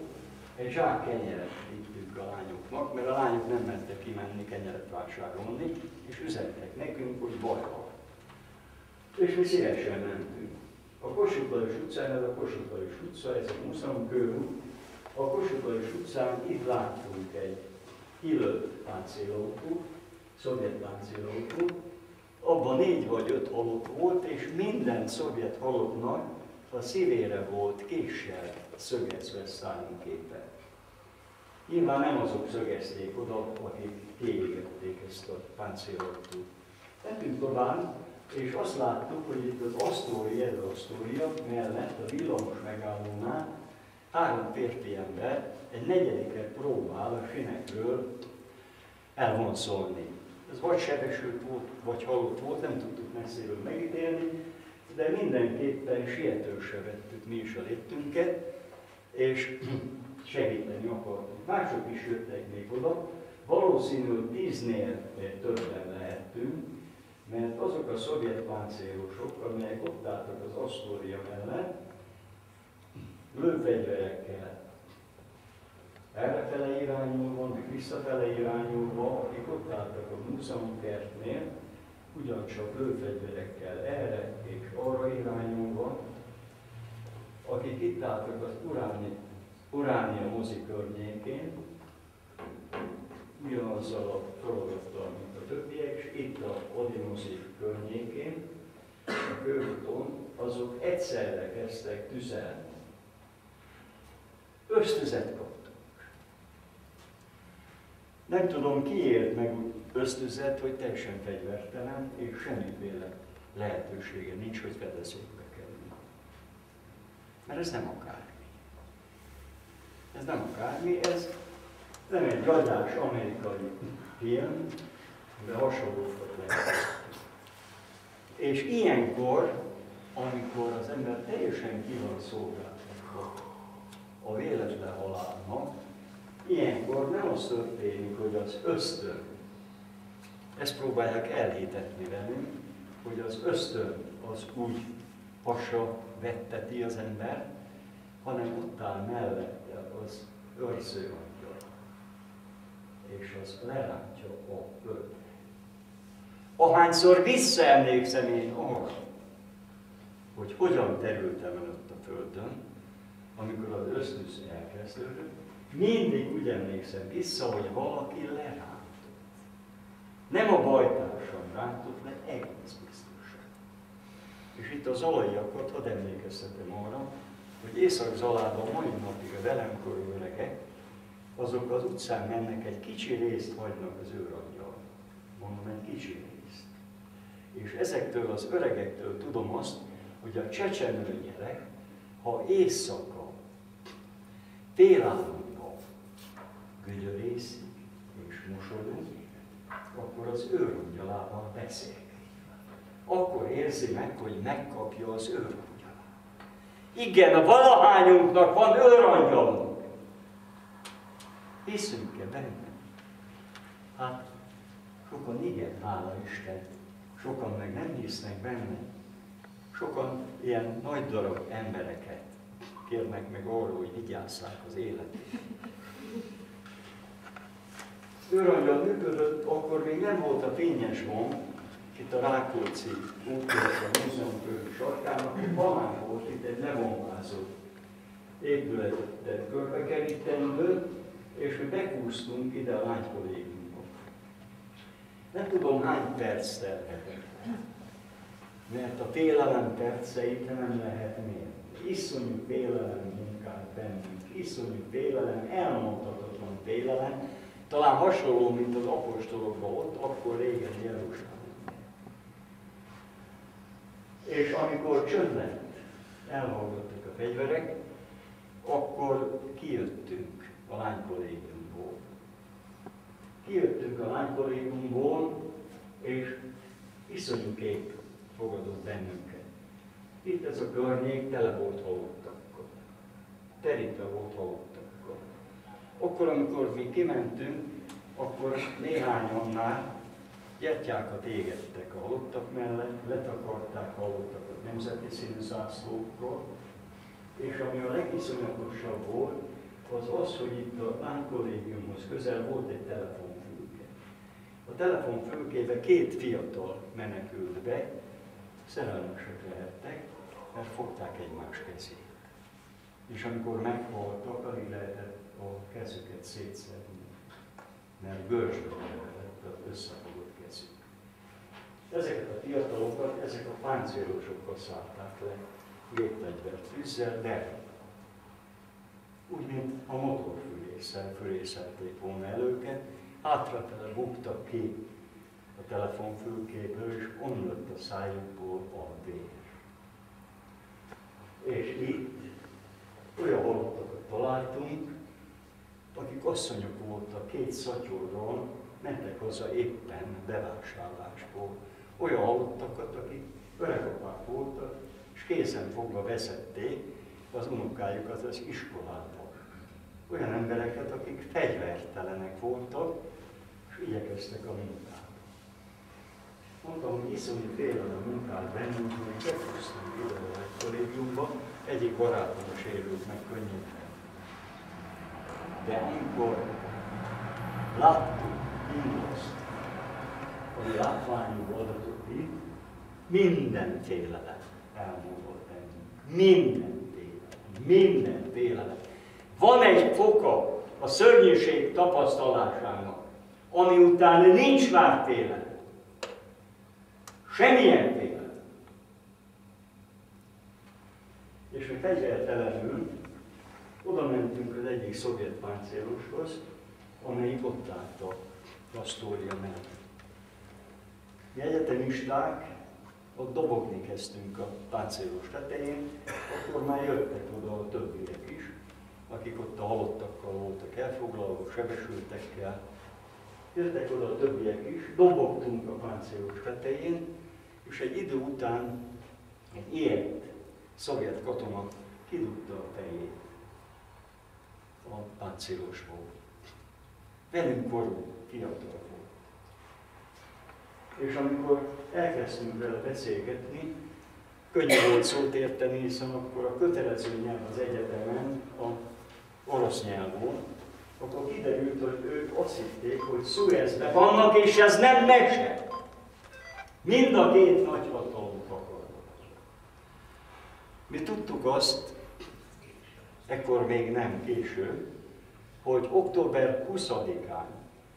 egy zsák kenyeret vittünk a lányoknak, mert a lányok nem mentek kimenni kenyeret vásárolni, és üzentek nekünk, hogy baj van. És mi szívesen mentünk. A Kossuth utcán, ez a Kossuth utca, ez a Múzeum körút, a Kossuth utcán itt láttunk egy kilőtt páncélautó, szovjet páncélautó, abban négy vagy öt halott volt, és minden szovjet halottnak a szívére volt késsel szögezve szárnyképe. Nyilván nem azok szögezték oda, akik kiégették ezt a páncélautót. Mentünk tovább, és azt láttuk, hogy itt az Asztória, az Asztória mellett a villamos megállónál három férfi ember egy negyedikre próbál a sinekről elvonszolni. Ez vagy sebesült volt, vagy halott volt, nem tudtuk messziről megítélni, de mindenképpen sietősre vettük mi is a léptünket, és segíteni akartunk. Mások is jöttek még oda, valószínűleg tíznél többen lehettünk, mert azok a szovjet páncélosok, amelyek ott álltak az Asztória mellett, lőfegyverekkel errefele irányulva, meg visszafele irányulva, akik ott álltak a múzeumkertnél, ugyancsak lőfegyverekkel erre és arra irányulva, akik itt álltak az Uráni, Uránia mozi környékén, ugyanazzal a feladattal, mint a többiek, és itt a Odinozi környékén, a kőúton, azok egyszerre kezdtek tüzelni. Ösztözet kaptak. Nem tudom, ki élt meg ösztözet, hogy teljesen fegyvertelen, és semmiféle lehetősége nincs, hogy kerüljön. Mert ez nem akármi. Ez nem akármi, ez nem egy gagyás amerikai film, de hasonlókat. És ilyenkor, amikor az ember teljesen ki van szolgáltatva a véletlen halálnak, ilyenkor nem az történik, hogy az ösztön, ezt próbálják elhitetni velünk, hogy az ösztön az úgy pasra vetteti az ember, hanem ott áll mellette az őrző és az lerántja a föld. Ahányszor visszaemlékszem én arra, hogy hogyan terültem el ott a földön, amikor az ösztűz elkezdődött, mindig úgy emlékszem vissza, hogy valaki lerántott. Nem a bajtársam rántott le, egész. És itt az olajakat, hadd emlékeztetem arra, hogy Észak-Zalában mai napig a velem öregek azok az utcán mennek, egy kicsi részt hagynak az őrangyal. Mondom, egy kicsi részt. És ezektől az öregektől tudom azt, hogy a csecsemő gyerek, ha éjszaka félálomba gögyörészik és mosolyog, akkor az őrangyalával beszél. Akkor érzi meg, hogy megkapja az őrangyalát. Igen, valahányunknak van őrangyalunk. Hiszünk-e benne? Hát, sokan igen, hála Isten. Sokan meg nem hisznek benne. Sokan ilyen nagy darab embereket kérnek meg arról, hogy vigyázzák az életét. Őrangyal működött, akkor még nem volt a fényes gomb, itt a Rákóczi útját a múzeum körül sarkának, balán volt itt egy levonvázott épületet körbekerítenből, és mi bekúsztunk ide a lánykollégiumba. Nem tudom hány perc telhetett, mert a félelem perceit nem lehet mérni. Iszonyú félelem munkát bennünk, iszonyú félelem, elmondhatatlan félelem, talán hasonló, mint az apostolokban ott, akkor régen Jeruzsálemben. És amikor csönd lett, elhallgattak a fegyverek, akkor kijöttünk a lánykollégiumból. Kijöttünk a lánykollégiumból, és iszonyú kép fogadott bennünket. Itt ez a környék tele volt halottakkal. Terítve volt halottakkal. Akkor, amikor mi kimentünk, akkor néhányannál gyertyákat égettek a halottak mellett, letakarták halottakat nemzeti színű zászlókkal, és ami a legiszonyatosabb volt, az az, hogy itt a lánykollégiumhoz közel volt egy telefonfülke. A telefonfülkébe két fiatal menekült be, szerelmesek lehettek, mert fogták egymás kezét. És amikor meghaltak, alig lehetett a kezüket szétszedni, mert bőrsbe lett összefogott. Ezeket a fiatalokat, ezek a páncélosokkal szállták le, gépfegyvert tűzzel, de úgy, mint a motorfűrésszel fűrészelték volna el őket, hátrafele buktak ki a telefonfülkéből, és omlott a szájukból a vér. És itt olyan halottakat találtunk, akik asszonyok voltak két szatyorról, mentek haza éppen bevásárlásból. Olyan halottakat, akik öregapák voltak, és kézen fogva vezették az unokájukat az iskolába olyan embereket, akik fegyvertelenek voltak, és igyekeztek a munkát. Mondtam, hogy iszonyú félelem munkát bennünk, hogy befúztunk ide a kollégiumba, egyik barátom is érült meg könnyűen. De amikor láttuk mindazt, ami látványú adatot itt, minden félelem elmúlott bennünk. Minden félelem. Minden félelem. Van egy foka a szörnyűség tapasztalásának, ami után nincs már félelem. Semmilyen félelem. És mi fegyvertelenül oda mentünk az egyik szovjet páncéloshoz, amelyik ott állt a Asztória mellett. Mi egyetemisták ott dobogni kezdtünk a páncélos tetején, akkor már jöttek oda a többiek is, akik ott a halottakkal voltak elfoglalva, sebesültekkel. Jöttek oda a többiek is, dobogtunk a páncélos tetején, és egy idő után egy ilyet szovjet katona kidugta a fejét a páncélosból. Velünk korú fiatal és amikor elkezdtünk vele beszélgetni, könnyű volt szót érteni, hiszen akkor a kötelező nyelv az egyetemen a orosz nyelv volt, akkor kiderült, hogy ők azt hitték, hogy Suezbe vannak, és ez nem mese. Mind a két nagy hatalom akarnak. Mi tudtuk azt, ekkor még nem késő, hogy október 20-án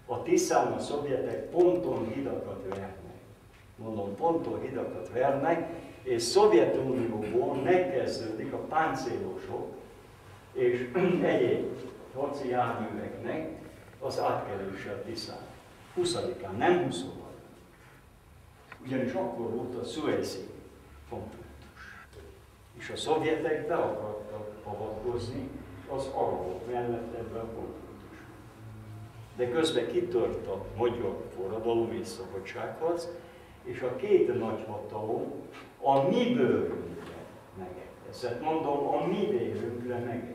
a Tiszán a szovjetek ponton hidakat vernek. Mondom, ponton hidakat vernek, és Szovjetunióból megkezdődik a páncélosok és egyéb harci járműveknek az átkelése a Tiszán. 20-án, nem 20 Ugyanis akkor volt a Suezi konfliktus. És a szovjetek be akartak avatkozni az arabok mellett ebben a konfliktusban de közben kitört a magyar forradalom és szabadságharc, és a két nagy hatalom a mi bőrünkre megegyezett. Mondom, a mi bőrünkre megegyezett.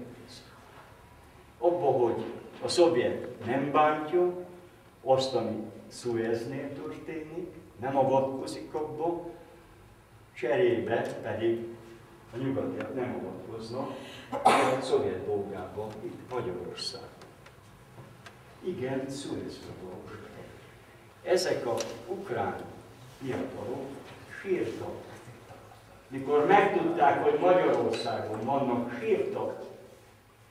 Abba, hogy a szovjet nem bántja azt, ami Sueznél történik, nem avatkozik abba, cserébe pedig a nyugatiak nem avatkoznak a szovjet dolgában, itt Magyarország igen szúrészfoglalós. Ezek a ukrán fiatalok sírtak. Mikor megtudták, hogy Magyarországon vannak, sírtak.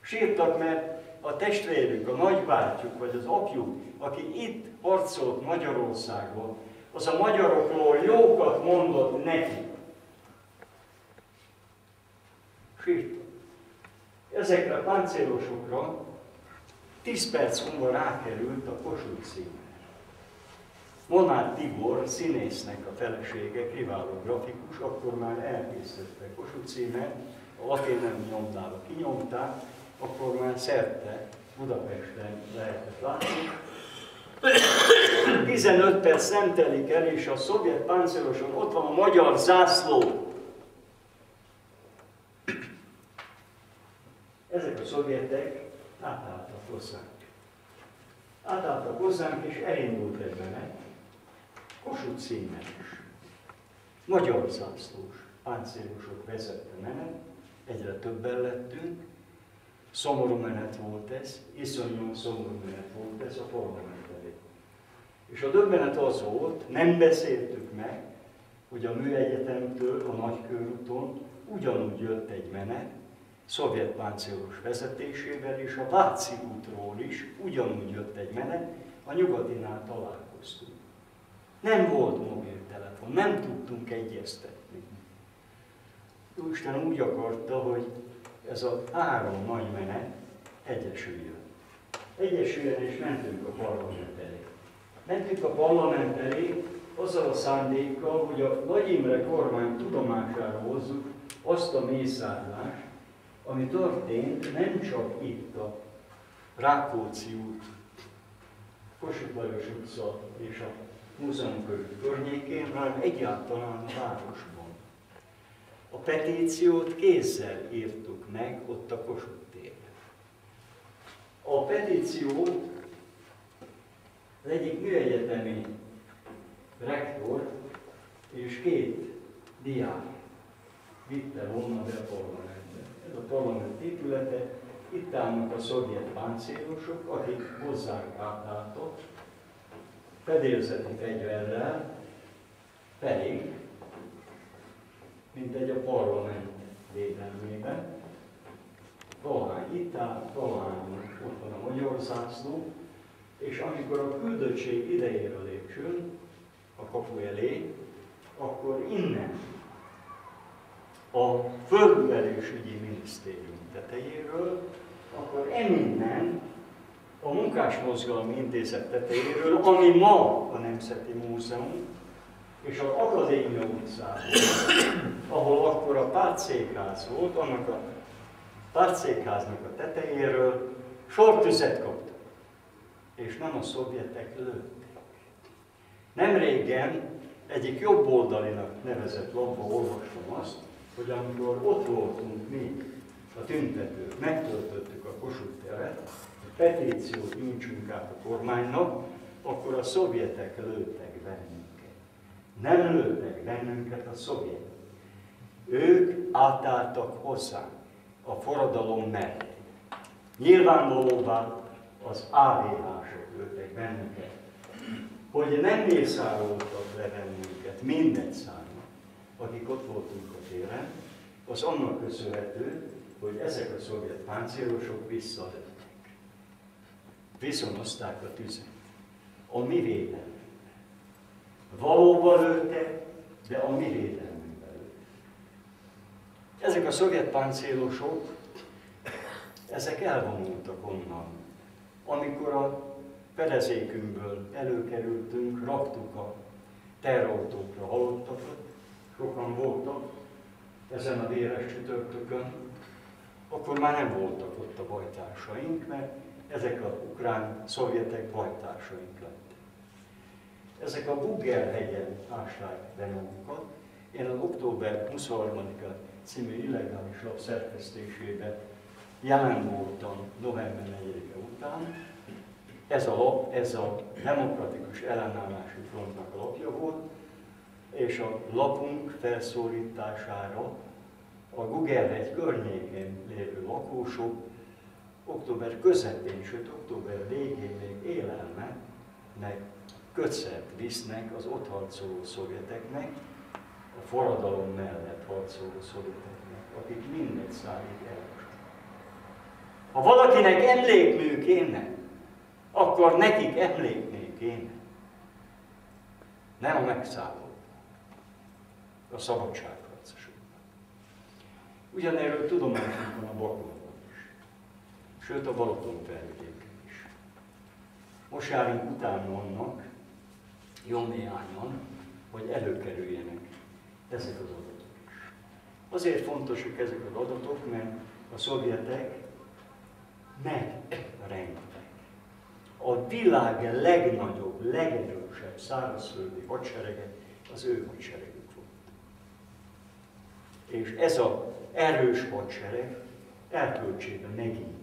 Sírtak, mert a testvérük, a nagybátyjuk vagy az apjuk, aki itt harcolt Magyarországon, az a magyarokról jókat mondott neki. Sírtak. Ezekre a páncélosokra 10 perc múlva rákerült a Kossuth címer. Monár Tibor, színésznek a felesége, kiváló grafikus, akkor már elkészítette Kossuth címer, a latin nyomdába kinyomták, akkor már szerte Budapesten lehetett látni. 15 perc nem telik el, és a szovjet páncéloson ott van a magyar zászló. Ezek a szovjetek átálltak hozzánk. Átálltak hozzánk, és elindult egy menet, Kossuth címeres, magyar zászlós, páncélosok vezette menet, egyre többen lettünk, szomorú menet volt ez, iszonyú szomorú menet volt ez a parlament elé. És a döbbenet az volt, nem beszéltük meg, hogy a műegyetemtől a Nagykörúton ugyanúgy jött egy menet, szovjet páncélos vezetésével, és a Váci útról is ugyanúgy jött egy menet, a nyugatinál találkoztunk. Nem volt mobiltelefon, nem tudtunk egyeztetni. Isten úgy akarta, hogy ez a három nagy menet egyesüljön. Egyesüljön, és mentünk a parlament elé. Mentünk a parlament elé azzal a szándékkal, hogy a Nagy Imre kormány tudomására hozzuk azt a mészárlást, ami történt nem csak itt a Rákóczi út, Kossuth Lajos utca és a múzeum környékén, hanem egyáltalán a városban. A petíciót kézzel írtuk meg ott a Kossuth téren. A petíciót az egyik műegyetemi rektor és két diák vitte volna be a parlament ez a parlament épülete, itt állnak a szovjet páncélosok, akik hozzánk átálltak, fedélzeti fegyverrel, pedig, mint egy a parlament védelmében, valahány itt áll, valahány ott van a magyar zászló, és amikor a küldöttség idejére lépcsőn, a kapu elé, akkor innen a Földművelésügyi Minisztérium tetejéről, akkor eminnen a Munkásmozgalmi Intézet tetejéről, ami ma a Nemzeti Múzeum, és az Akadémia utcában, ahol akkor a pártszékház volt, annak a pártszékháznak a tetejéről sortüzet kaptak. És nem a szovjetek lőttek. Nem régen egyik jobboldalinak nevezett labba olvastam azt, hogy amikor ott voltunk mi, a tüntetők, megtöltöttük a Kossuth teret, petíciót nyújtsunk át a kormánynak, akkor a szovjetek lőttek bennünket. Nem lőttek bennünket a szovjetek. Ők átálltak hozzánk a forradalom mellé. Nyilvánvalóvá az AVH-sok lőttek bennünket, hogy nem mészároltak le bennünket, mindegy számot, akik ott voltunk téren, az annak köszönhető, hogy ezek a szovjet páncélosok visszalőttek. Viszonozták a tüzet. A mi védelmünkben. Valóban lőttek, de a mi védelmünkben lőttek. Ezek a szovjet páncélosok, ezek elvonultak onnan. Amikor a fedezékünkből előkerültünk, raktuk a terrautókra halottakat, sokan voltak ezen a véres csütörtökön, akkor már nem voltak ott a bajtársaink, mert ezek az ukrán szovjetek bajtársaink lettek. Ezek a Bugger-hegyen ásták be magukat. Én az október 23-a című illegális lap szerkesztésében jelen voltam november 4 -e után. Ez a lap, ez a Demokratikus Ellenállási Frontnak a lapja volt, és a lapunk felszólítására a Gugelhegy környékén lévő lakósok október közepén, sőt október végén még élelme, meg kötszert visznek az ott harcoló szovjeteknek, a forradalom mellett harcoló szovjeteknek, akik mindegy szállít el. Ha valakinek emlékmű kéne, akkor nekik emlékmű kéne. Nem a megszálló, a szabadságharcosoknak. Ugyanerről tudomásunk van a Bakonban is, sőt a Balaton felvidéken is. Most járunk utána annak, jó néhányan, hogy előkerüljenek ezek az adatok is. Azért fontosak ezek az adatok, mert a szovjetek megrengettek. A világ legnagyobb, legerősebb szárazföldi hadserege az ő hadseregük volt. És ez az erős hadsereg erkölcsében megingott.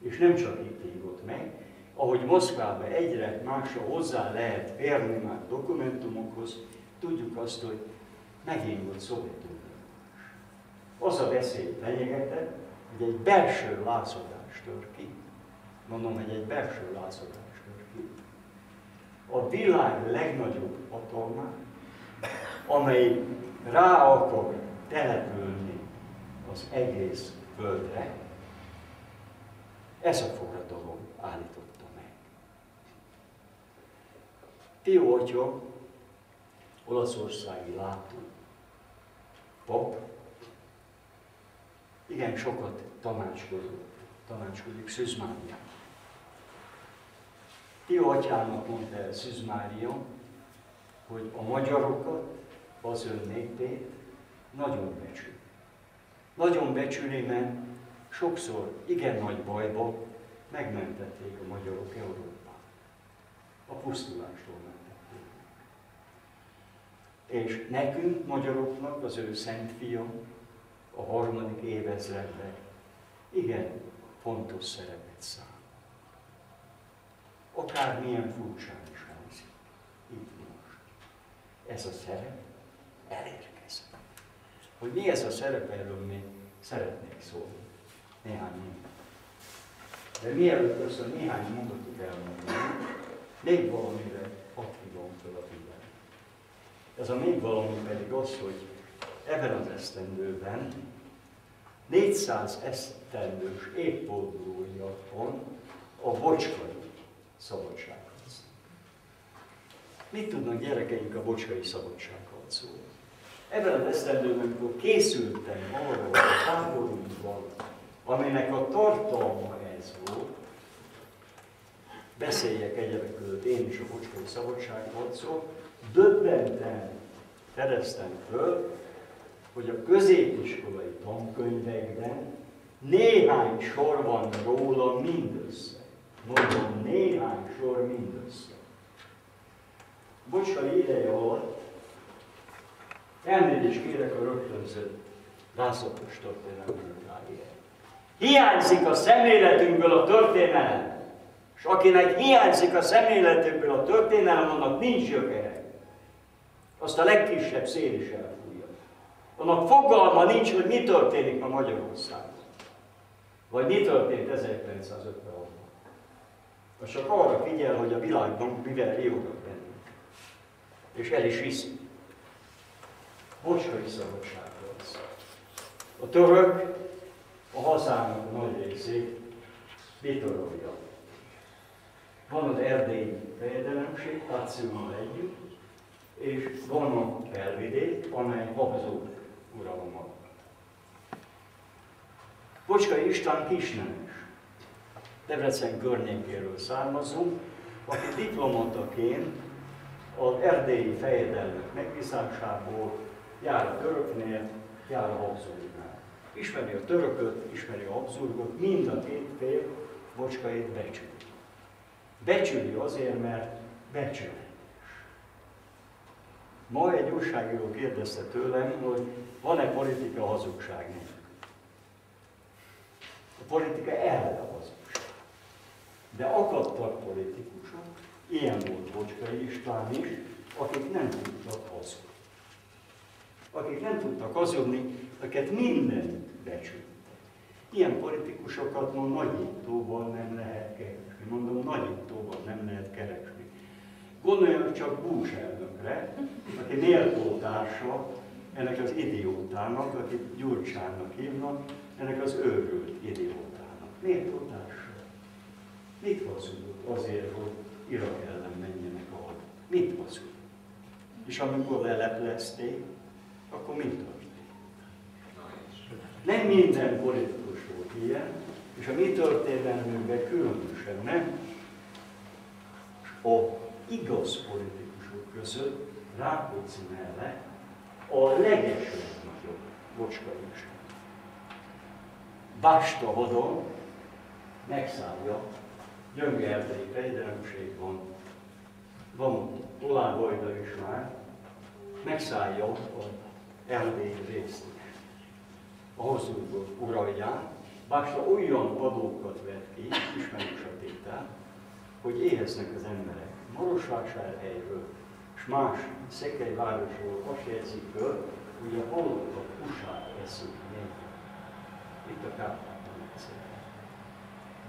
És nem csak itt ingott meg, ahogy Moszkvába egyre másra hozzá lehet férni már dokumentumokhoz, tudjuk azt, hogy megingott Szovjetunió. Az a veszély fenyegetett, hogy egy belső lázadás tör ki. Mondom, hogy egy belső lázadás tör ki. A világ legnagyobb hatalma, amely rá akar települni az egész földre, ez a forradalom állította meg. Tió atya, olaszországi látó, pap, igen sokat tanácskozott, tanácskozik Szűz Mária. Tió atyának mondta el Szűz Mária, hogy a magyarokat, az ön népét nagyon becsül. Nagyon becsüli, mert sokszor igen nagy bajba megmentették a magyarok Európát. A pusztulástól mentették. És nekünk, magyaroknak, az ő szent fiam, a harmadik évezredben igen fontos szerepet szám. Akármilyen furcsán is hangzik, itt most. Ez a szerep elérkezett. Hogy mi ez a szerep, erről még szeretnék szólni. Néhány mondat. De mielőtt ezt a néhány mondatot elmondani, még valamire hadd hívom fel a figyelmet. Ez a még valami pedig az, hogy ebben az esztendőben 400 esztendős évfordulója van a bocskai szabadsághoz. Mit tudnak gyerekeink a bocskai szabadságharcról? Ebben az esztendőben, amikor készültem arra a táborunkban, aminek a tartalma ez volt, beszéljek egyebek között én is a bocskai szabadságharcról, döbbenten fedeztem föl, hogy a középiskolai tankönyvekben néhány sor van róla mindössze. Mondom, néhány sor mindössze. Bocskai ideje alatt elnézést kérek a rögtönzött rászokos történelmről Hiányzik a szemléletünkből a történelem. És akinek hiányzik a szemléletünkből a történelem, annak nincs gyökere. Azt a legkisebb szél is elfújja. Annak fogalma nincs, hogy mi történik a Magyarországon. Vagy mi történt 1956-ban. Most csak arra figyel, hogy a világban mivel jóra bennünk. És el is viszi. Bocskai szabadságról A török a hazának nagy részét bitorolja. Van az erdélyi fejedelemség, Táciummal együtt, és van a felvidék, amely Habsburg uralma. Bocskai István kisnemes, Debrecen környékéről származó, aki diplomataként az erdélyi fejedelmek megbízásából jár a töröknél, jár a Habsburgnál. Ismeri a törököt, ismeri a Habsburgot, mind a két fél Bocskait becsüli. Becsüli azért, mert becsüli. Ma egy újságíró kérdezte tőlem, hogy van-e politika hazugság nélkül. A politika ellen a hazugság. De akadtak politikusok, ilyen volt Bocskai István is, akik nem tudtak hazudni. Akik nem tudtak hazudni, akiket minden becsült. Ilyen politikusokat ma nagyítóban nem lehet keresni. Mondom, nagyítóban nem lehet keresni. Gondoljanak csak Bush elnökre, aki méltó társa ennek az idiótának, akit Gyurcsának hívnak, ennek az őrült idiótának. Méltó társa. Mit hazudott azért, hogy Irak ellen menjenek a hadok? Mit hazudott? És amikor leleplezték, akkor mit történt? Nem minden politikus volt ilyen, és a mi történelmünkben különösen nem. A igaz politikusok között Rákóczi mellett a legeső nagyobb Bocska István. Basta vadon megszállja, gyönge erdei fejdelemség van, van Olábajda is már, megszállja a is. A hosszú uralján, Basta olyan adókat vett ki, ismerős a tétel, hogy éheznek az emberek. Marosvásárhelyről és más szekelyvárosról azt jegyzik föl, hogy a halottak húsát eszünk meg. Itt a Kárpátban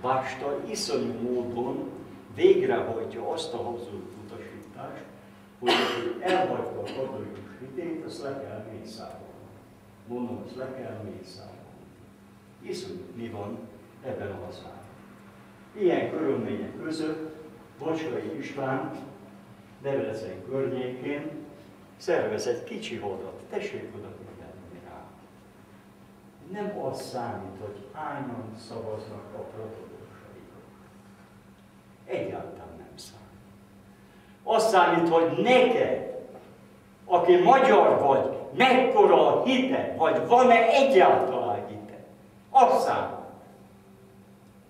Básta iszonyú módon végrehajtja azt a hazug utasítást, hogy elhagyta a katolikus hitét, azt le kell mészárolni. Mondom, azt le kell mészárolni. Iszonyú mi van ebben a hazában. Ilyen körülmények között Bocskai István Debrecen környékén szervez egy kicsi hodat. Tessék oda figyelni rá. Nem az számít, hogy hányan szavaznak a protokollsaikon. Egyáltalán nem számít. Az számít, hogy neked, aki magyar vagy, mekkora a hite, vagy van-e egyáltalán hite. Az számít.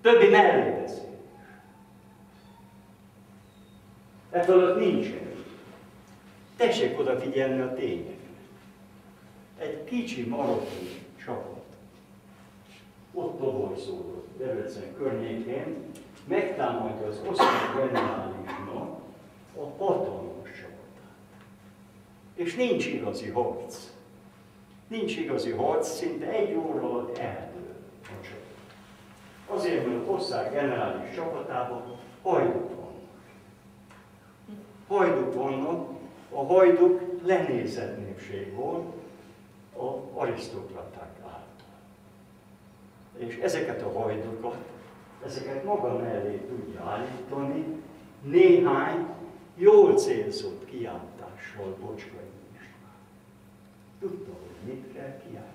Többi mellé beszél. Ebből ott nincsen. Tessék odafigyelni a tényekre. Egy kicsi marokkai csapat, ott toborzódott Debrecen környékén, megtámadja az osztrák generálisnak a hatalmas csapatát. És nincs igazi harc. Nincs igazi harc, szinte egy óra alatt eldől a csapat. Azért, mert az ország generális csapatában hajduk hajduk vannak, a hajduk lenézett népség volt a arisztokraták által. És ezeket a hajdokat, ezeket maga mellé tudja állítani néhány jól célzott kiáltással Bocskai István. Tudta, hogy mit kell kiáltani.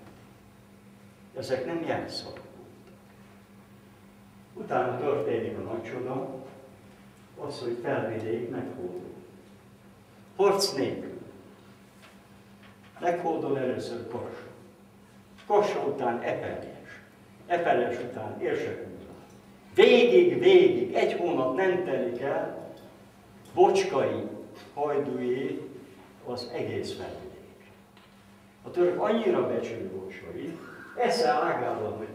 Ezek nem jelszavak voltak. Utána történik a nagy csoda, az, hogy felvidék meghódol. Harc nélkül. Meghódol először Kassa. Kassa után Epeljes. Epeljes után Érsek Végig, végig, egy hónap nem telik el, Bocskai hajdújé az egész felvidék. A török annyira becsül Bocskai, esze ágában, hogy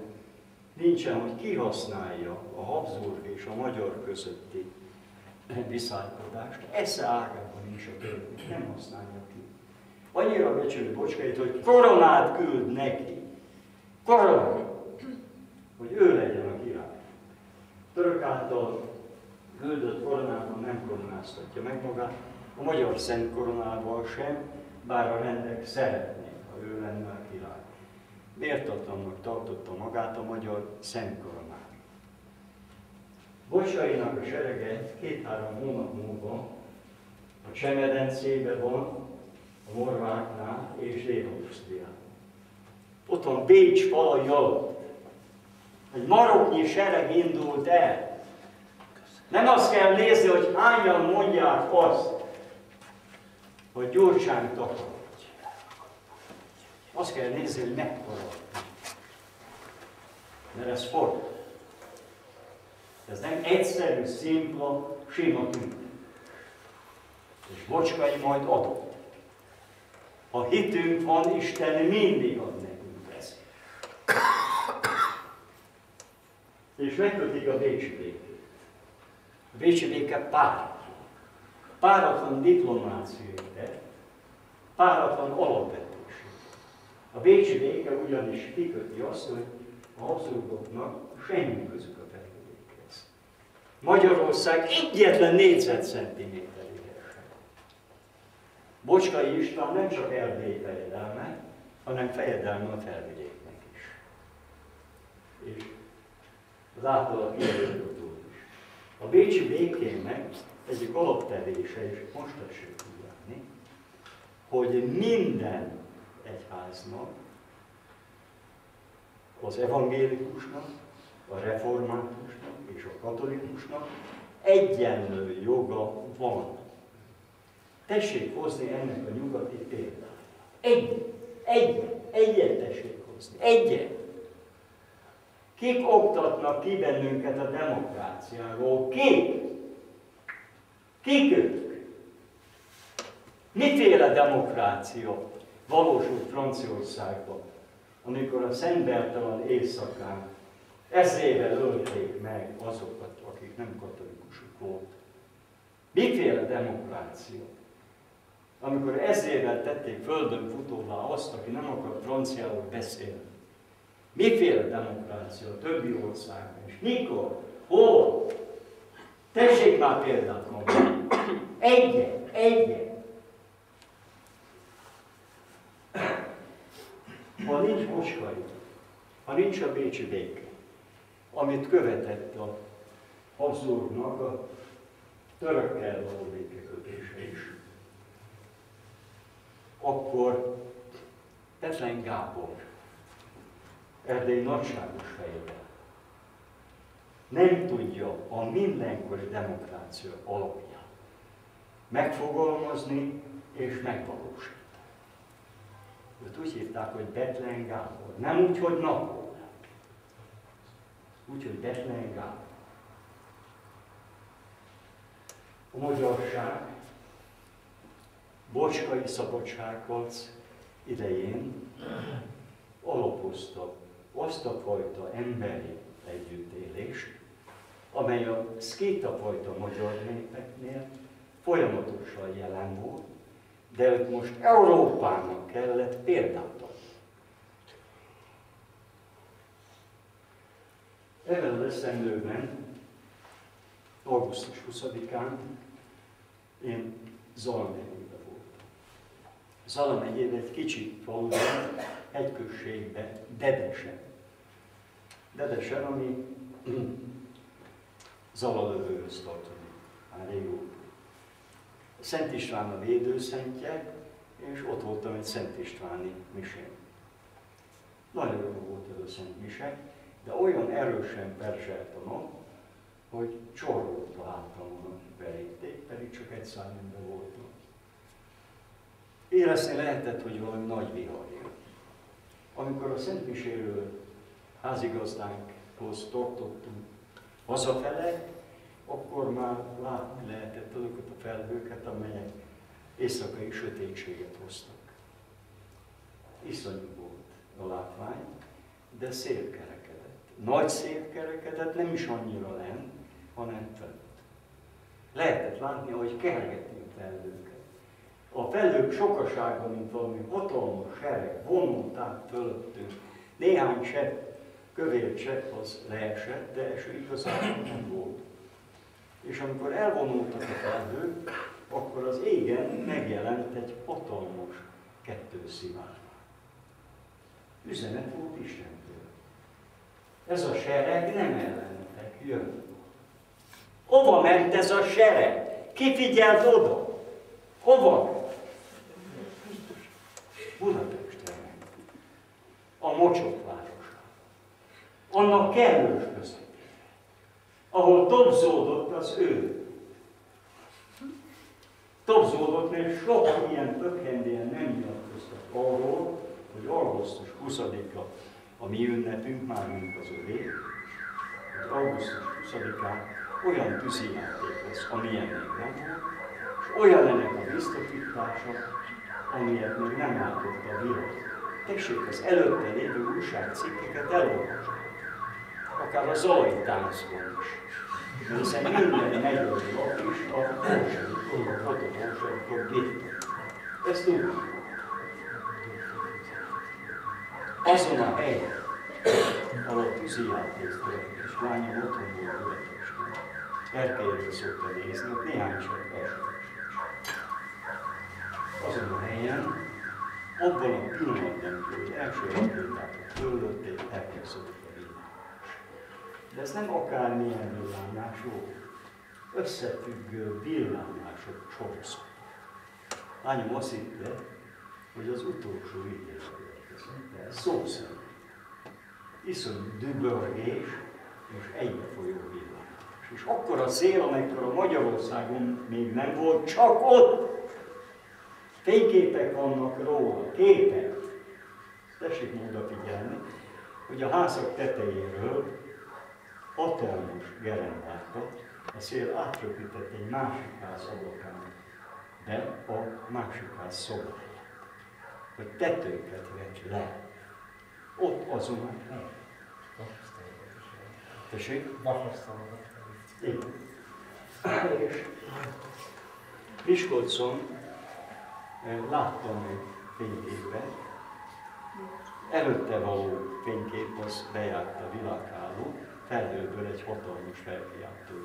nincsen, hogy kihasználja a Habsburg és a magyar közötti viszálykodást, esze ágában nincs a török, nem használja ki. Annyira becsülő Bocskait, hogy koronát küld neki. Koronát! Hogy ő legyen a király. Török által küldött koronában nem koronáztatja meg magát, a magyar szent koronával sem, bár a rendek szeretnék, ha ő lenne a király. Méltatlannak tartotta magát a magyar szent koronát. Bocsainak a serege két-három hónap múlva a Csemedencébe van, a Morváknál és Dél-Ausztriában. Ott van Bécs falai alatt. Egy maroknyi sereg indult el, nem azt kell nézni, hogy hányan mondják azt, hogy Gyurcsány takarodj. Azt kell nézni, hogy mekkora. Mert ez fordul. Ez nem egyszerű, szimpla, sima tűnt. És bocskai majd adott. Ha hitünk van, Isten mindig ad nekünk ezt. És megkötik a Bécsi a Bécsi béke páratlan. Páratlan diplomáciai tett, páratlan alapvetésű. A Bécsi béke ugyanis kiköti azt, hogy a Habsburgoknak semmi közük a felvidékhez. Magyarország egyetlen négyzetcentiméteréhez sem. Bocskai István nem csak Erdély fejedelme, hanem fejedelme a felvidéknek is. És az általa kijelölt a Bécsi békének egyik alaptevése, és most tessék tudni, hogy minden egyháznak, az evangélikusnak, a reformátusnak és a katolikusnak egyenlő joga van. Tessék hozni ennek a nyugati példát. Egy, egy, egyet tessék hozni. Egyet. Kik oktatnak ki bennünket a demokráciáról? Kik? Kik ők? Miféle demokrácia valósult Franciaországban, amikor a Szent Bertalan éjszakán ezrével ölték meg azokat, akik nem katolikusok volt. Miféle demokrácia? Amikor ezrével tették földön futóvá azt, aki nem akar franciául beszélni. Miféle demokrácia a többi országban? És mikor? Hol? Tessék már példát mondani. Egyet, egyet. Ha nincs Moskai, ha nincs a Bécsi béke, amit követett a Habsburgnak a törökkel való békekötése is, akkor Petlen Gábor Erdély nagyságos fejével nem tudja a mindenkori demokrácia alapján megfogalmazni és megvalósítani. Őt úgy hívták, hogy Betlen Gábor. Nem úgy, hogy Napóleon. Úgy, hogy Betlen Gábor. A magyarság Bocskai szabadságharc idején alapozta azt a fajta emberi együttélést, amely a szkéta fajta magyar népeknél folyamatosan jelen volt, de őt most Európának kellett példát. Ebben az eszemlőben, augusztus 20-án én Zalmegyében voltam. Zalmegyében egy kicsi faluban, hegyközségben, Dedesen Dedesen, ami Zalalövőhöz tartozik, már régóta. Szent István a védőszentje, és ott voltam egy Szent Istváni misén. Nagyon jó volt ez a Szent Mise, de olyan erősen perzseltem ott, hogy csorgott a hátamon belépték, pedig csak egy ember voltam. Érezni lehetett, hogy valami nagy vihar jön. Amikor a Szent Miséről házigazdánkhoz tartottunk hazafele, akkor már látni lehetett azokat a felhőket, amelyek éjszakai sötétséget hoztak. Iszonyú volt a látvány, de szél kerekedett. Nagy szél kerekedett, nem is annyira lent, hanem fent. Lehetett látni, hogy kergetni a felhőket. A felhők sokasága, mint valami hatalmas sereg, vonult át fölöttünk. Néhány csepp, kövér csepp az leesett, de eső igazából nem volt. És amikor elvonultak a felhők, akkor az égen megjelent egy hatalmas kettőszivár. Üzenet volt Istentől. Ez a sereg nem ellenetek jön. Hova ment ez a sereg? Ki figyelt oda? Hova Budapestre ment. A mocsok városa. Annak kellős között. Ahol topzódott az ő Topzódott, mert sok ilyen tökhendélyen nem nyilatkoztak arról, hogy augusztus 20-a a mi ünnepünk, már mint az övé, hogy augusztus 20-án olyan tűzijáték lesz, amilyen még nem volt, és olyan ennek a biztosítása, amilyet még nem látott a világ. Tessék az előtte lévő újságcikkeket elolvasni. Akár a zajtáncban is hiszen lap is a birtok. Ezt tudjuk. Azon a helyen, ahol tűzijáték történt, és lányom otthon volt Erkélyről szokta nézni, ott néhány csak Azon a helyen, abban a pillanatban, az első rakétákat föllötték, elkezdődött de ez nem akármilyen villámlás volt. Összefüggő villámlások sorozat. Lányom azt hitte, hogy az utolsó de szó szerint. Iszonyú dübörgés és egybefolyó villámlás. És akkor a szél, amikor a Magyarországon még nem volt, csak ott fényképek vannak róla, képek. Tessék oda figyelni, hogy a házak tetejéről hatalmas gerendákat, a szél átröpített egy másik ház ablakán, de a másik ház szobáját. Hogy tetőket vett le. Ott azon a hely. Tessék? Igen. És Miskolcon eh, láttam egy fényképet, előtte való fénykép az bejárt a világháló, felhőből egy hatalmas felkiáltó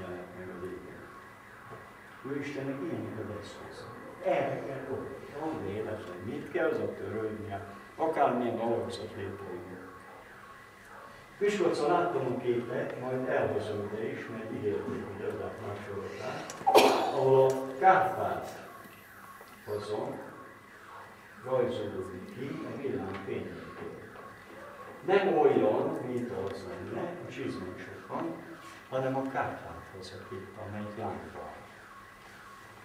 jelent meg az égen. Istennek ilyenek az eszköz. Erre kell gondolni. Van véletlen. Mit kell az a törődni? Akármilyen alapszat létrejön. Miskolcon láttam a képet, majd elhozom ide is, mert ígérték, hogy az másolgatás, ahol a Kárpát hozom, rajzolódik ki a villámfényekkel nem olyan, mint az lenne, a csizmásokban, hanem a Kárpáthoz a kép, amelyik lángban.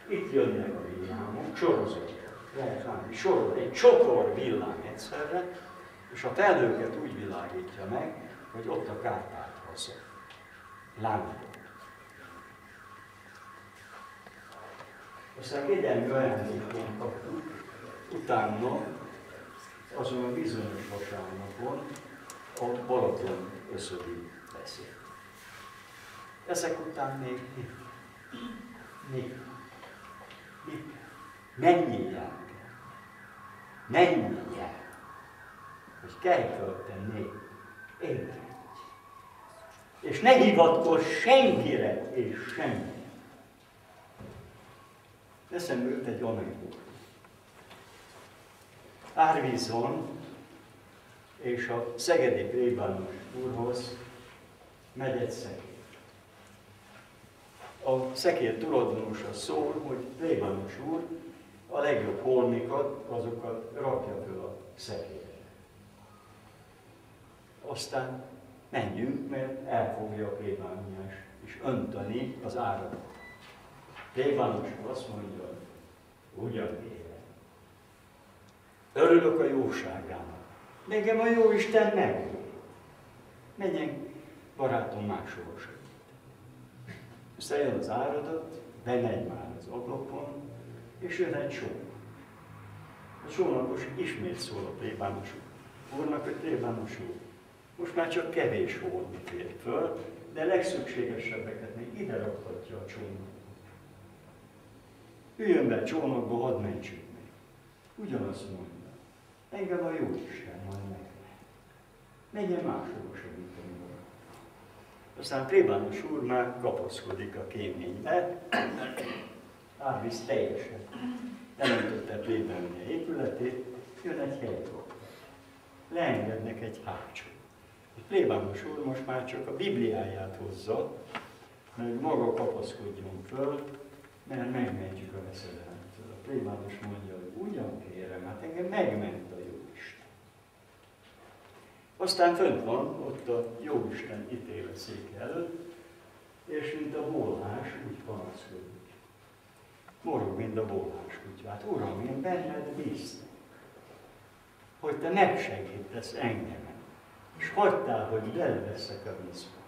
Itt jönnek a villámok, sorozat. Lehet látni, sorol, egy csokor villám egyszerre, és a felhőket úgy világítja meg, hogy ott a Kárpáthoz lángban. Aztán kegyelmi ajándékon kaptuk, utána azon a bizonyos vasárnapon, Balaton összödi beszél. Ezek után még mi? Mi? Mi? Mennyi jár Mennyi jár? Hogy kell föltenni én. És ne hivatkozz senkire és semmi. Eszembe jött egy anekdóta. Árvíz van, és a szegedi plébános úrhoz megy egy szekér. A szekér tulajdonosa szól, hogy plébános úr a legjobb holmikat, azokat rakja föl a szekérre. Aztán menjünk, mert elfogja a plébániás, és öntani az áradat. Plébános azt mondja, ugyan éve. Örülök a jóságának. Nekem a jó Isten meg. Menjen, barátom, máshol segít. Összejön az áradat, bemegy már az ablakon, és jön egy só. A sónakos ismét szól a plébános úrnak, hogy plébános úr. Most már csak kevés holmit ér föl, de legszükségesebbeket még ide rakhatja a csónakba. Üljön be a csónakba, hadd mentsük meg. Ugyanazt mondja. Engem a jó Isten majd meg. Menjen máshol segíteni. Aztán plébános úr már kapaszkodik a kéménybe, Árvisz teljesen elöntötte plébánia épületét, jön egy helikopter. Leengednek egy hátsó. A plébános úr most már csak a Bibliáját hozza, hogy maga kapaszkodjon föl, mert megmentjük a veszedelemtől. A plébános mondja, hogy ugyan kérem, hát engem megment a. Aztán fönt van ott a Jóisten ítélet széke előtt, és mint a bólás úgy panaszkodik. Morog, mint a bólás kutyát. Uram, én benned bíztam, hogy te megsegítesz engem, és hagytál, hogy beleveszek a vízbe.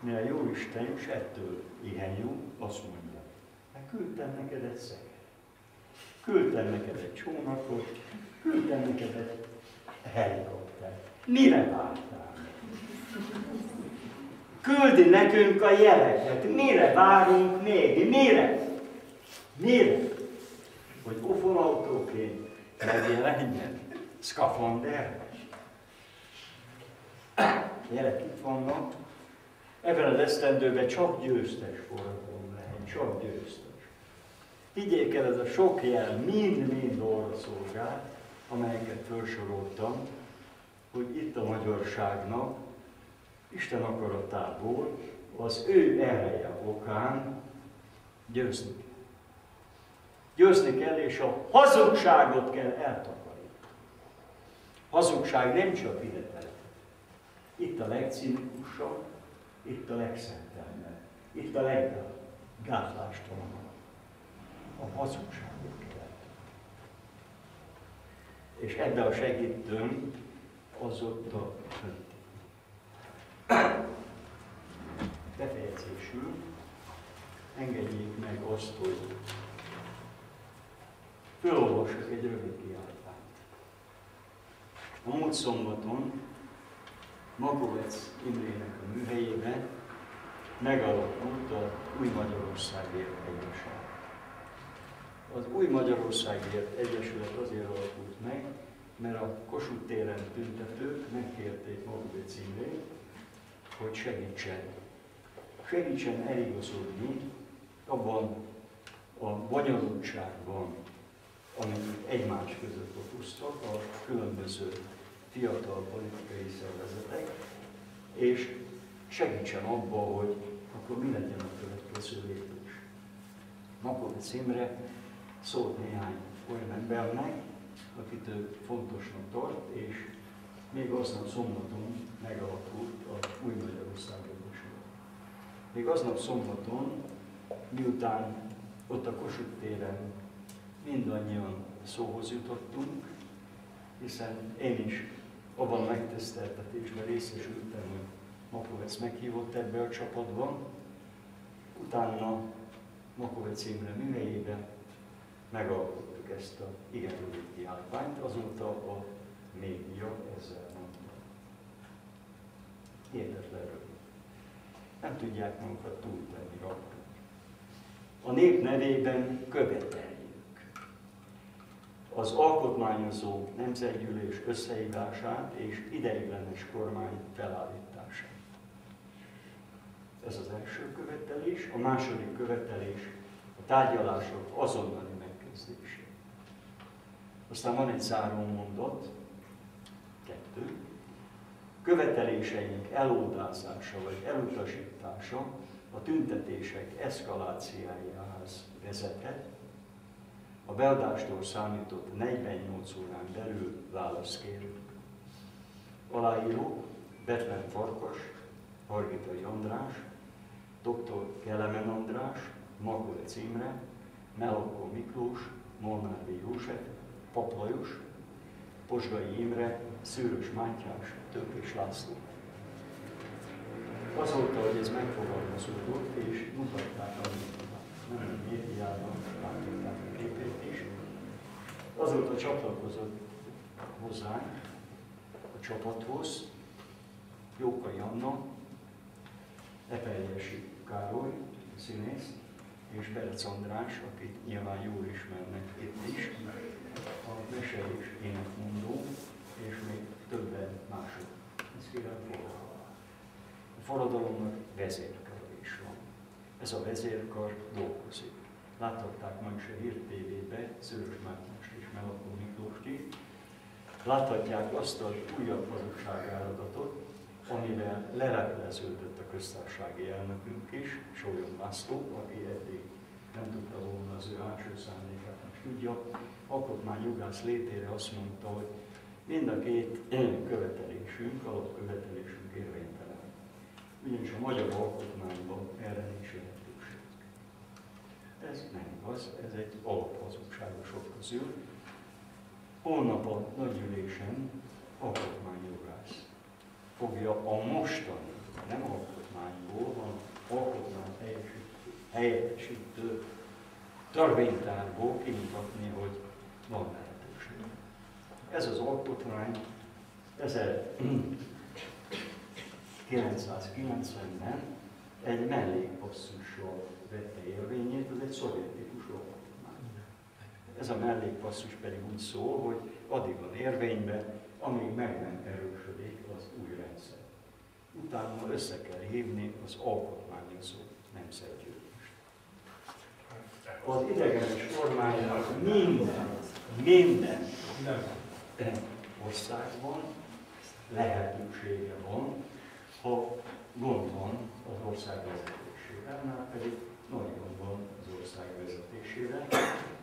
Mert a jó Isten is ettől ilyen jó, azt mondja, mert küldtem neked egy szeget. Küldtem neked egy csónakot, küldtem neked egy helikoptert. Mire vártál? Küldi nekünk a jeleket. Mire várunk még? Mire? Mire? Hogy ufonautóként megjelenjen szkafander. Jelek itt vannak. Ebben az esztendőben csak győztes forradalom lehet, csak győztes. Higgyék el, ez a sok jel mind-mind arra szolgál, amelyeket felsoroltam, hogy itt a magyarságnak Isten akaratából az ő ereje okán győzni kell. Győzni kell, és a hazugságot kell eltakarítani. Hazugság nem csak ide Itt a legcinikusabb, itt a legszentelmebb, itt a leggátlástalabb a hazugságot kell. És ebbe a segítőm az ott a befejezésül engedjék meg azt, hogy felolvasok egy rövid kiáltást. A múlt szombaton Magovec Imrének a műhelyében megalakult a Új Magyarországért Egyesület. Az Új Magyarországért Egyesület azért alakult meg, mert a Kossuth téren tüntetők megkérték Magovec Imrét, hogy segítsen. Segítsen eligazodni abban a bonyolultságban, amik egymás között okoztak a különböző fiatal politikai szervezetek, és segítsen abba, hogy akkor mi legyen a következő lépés. Makovec Imre szólt néhány olyan embernek, akit ő fontosnak tart, és még aznap szombaton megalakult a Új Magyarország Még aznap szombaton, miután ott a Kossuth téren mindannyian szóhoz jutottunk, hiszen én is abban a megtiszteltetésben részesültem, hogy Makovec meghívott ebbe a csapatba, utána Makovec Imre műhelyébe megalkottuk ezt a igen rövid kiáltványt, azóta a média ezzel mondta. Hihetetlen rövid. Nem tudják magukat túltenni rajta. A nép nevében követeljük az alkotmányozó nemzetgyűlés összehívását és ideiglenes kormány felállítását. Ez az első követelés. A második követelés a tárgyalások megkezdése. Aztán van egy záró mondat, kettő. követeléseink elódázása vagy elutasítása a tüntetések eszkaláciájához vezetett, a beadástól számított 48 órán belül választ kérünk. Aláíró Betlen Farkas, Hargitai András, dr. Kelemen András, Makulec Imre, Melakó Miklós, Molnári József, Paplajos, Posgai Imre, Szűrös Mátyás, Tőkés László. Azóta, hogy ez megfogalmazódott, és mutatták a nem médiában, látották a képét is, azóta csatlakozott hozzánk, a csapathoz, Jókai Anna, Eperjesi Károly, színész, és Berec András, akit nyilván jól ismernek itt is, a mese és énekmondó, és még többen mások. Ez kérem A forradalomnak vezérkar is van. Ez a vezérkar dolgozik. Láthatták ma is a Hír TV-be Szőrös Mátyást és Melakó Miklóst is. Láthatják azt a újabb hazugságáradatot, amivel lelepleződött a köztársasági elnökünk is, Sólyom László, aki eddig nem tudta volna az ő első szándékát, tudja. Alkotmányjogász létére azt mondta, hogy mind a két követelésünk, alapkövetelésünk érvénytelen. Ugyanis a magyar alkotmányban erre nincs lehetőség. Ez nem igaz, ez egy alaphazugságosok közül. Holnap a nagyülésen alkotmányjogász fogja a mostani, nem alkotmányból, hanem alkotmány helyettesítő törvénytárból kimutatni, hogy van lehetőség. Ez az alkotmány 1990-ben egy mellékpasszusról vette érvényét, ez egy szovjetikus alkotmány. Ez a mellékpasszus pedig úgy szól, hogy addig van érvényben, amíg meg nem erősödik az új rendszer. Utána össze kell hívni az alkotmányozó Az idegenes kormánynak minden, minden országban lehetősége van, ha gond van az ország vezetésével, már pedig nagy gond van az ország vezetésével.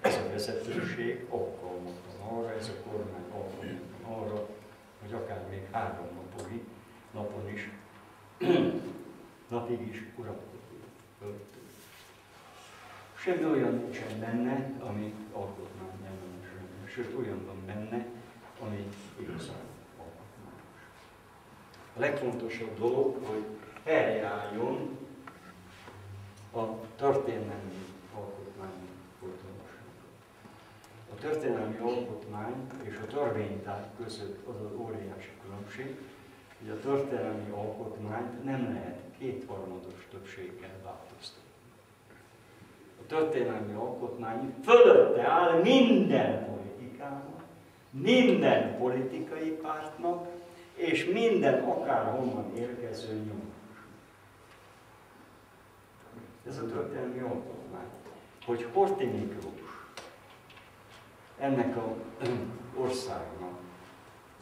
Ez a vezetőség alkalmatlan arra, ez a kormány alkalmatlan arra, hogy akár még három napon is, napig is uralkodik. Semmi olyan nincsen benne, ami alkotmány ellenes lenne. Sőt, olyan van benne, ami igazán alkotmányos. A legfontosabb dolog, hogy helyreálljon a történelmi alkotmány folytonossága. A történelmi alkotmány és a törvénytár között az az óriási különbség, hogy a történelmi alkotmányt nem lehet kétharmados többséggel változtatni. A történelmi alkotmány fölötte áll minden politikának, minden politikai pártnak, és minden akárhonnan érkező nyomás. Ez a történelmi alkotmány. Hogy Horti Miklós ennek a országnak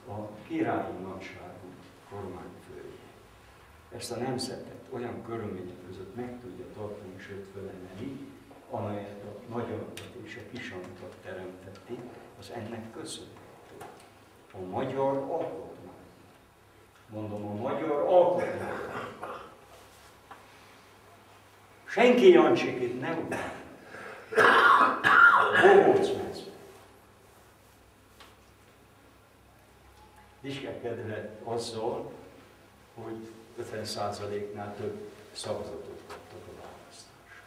a királyi nagyságú kormányfője ezt a nemzetet olyan körülmények között meg tudja tartani, sőt fölemelni, amelyet a magyarokat és a kisankat teremtetti, az ennek köszönhető. A magyar alkotmány. Mondom, a magyar alkotmány. Senki Jancsikét nem utál. Bohóc Diskekedve azzal, hogy 50%-nál több szavazatot kaptak a választásra.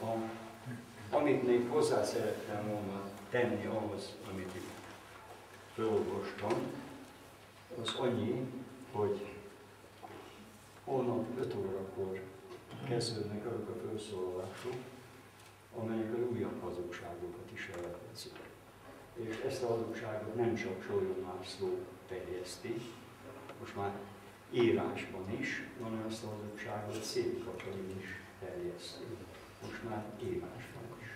A, amit még hozzá szerettem volna tenni ahhoz, amit itt felolvastam, az annyi, hogy holnap 5 órakor kezdődnek azok a felszólalások, amelyek újabb hazugságokat is elevezik. És ezt a hazugságot nem csak Solyon László terjeszti, most már írásban is, hanem ezt a hazugságot Szép Katalin is terjeszti, most már írásban is.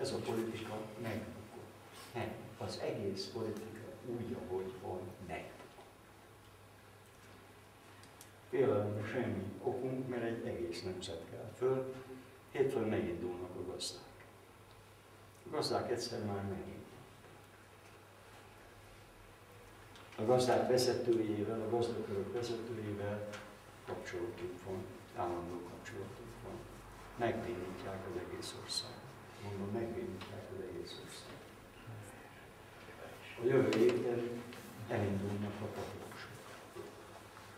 Ez a politika megbukott. Nem, az egész politika úgy, ahogy van, megbukott. Félelemre semmi okunk, mert egy egész nemzet kell föl. Hétfőn megindulnak a gazdák. A gazdák egyszer már megint. A gazdák vezetőjével, a gazdakörök vezetőjével kapcsolatunk van, állandó kapcsolatunk van. Megbénítják az egész ország. Mondom, megbénítják az egész ország. A jövő évben elindulnak a kapolósok.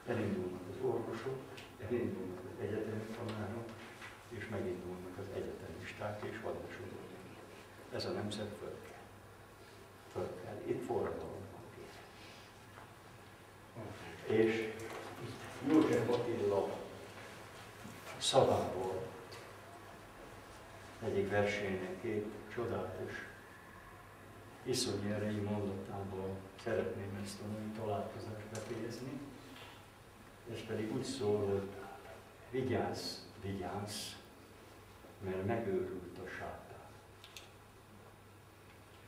Elindulnak az orvosok, elindulnak az egyetemi tanárok, és megindulnak az egyetemisták és vadásodók. Ez a nemzet föl kell. Föl kell. Itt forradalom van És József Attila szavából egyik versének két csodálatos iszonyi erejű mondatából szeretném ezt a mai találkozást befejezni. Ez pedig úgy szól, hogy vigyázz, vigyázz, mert megőrült a sátán.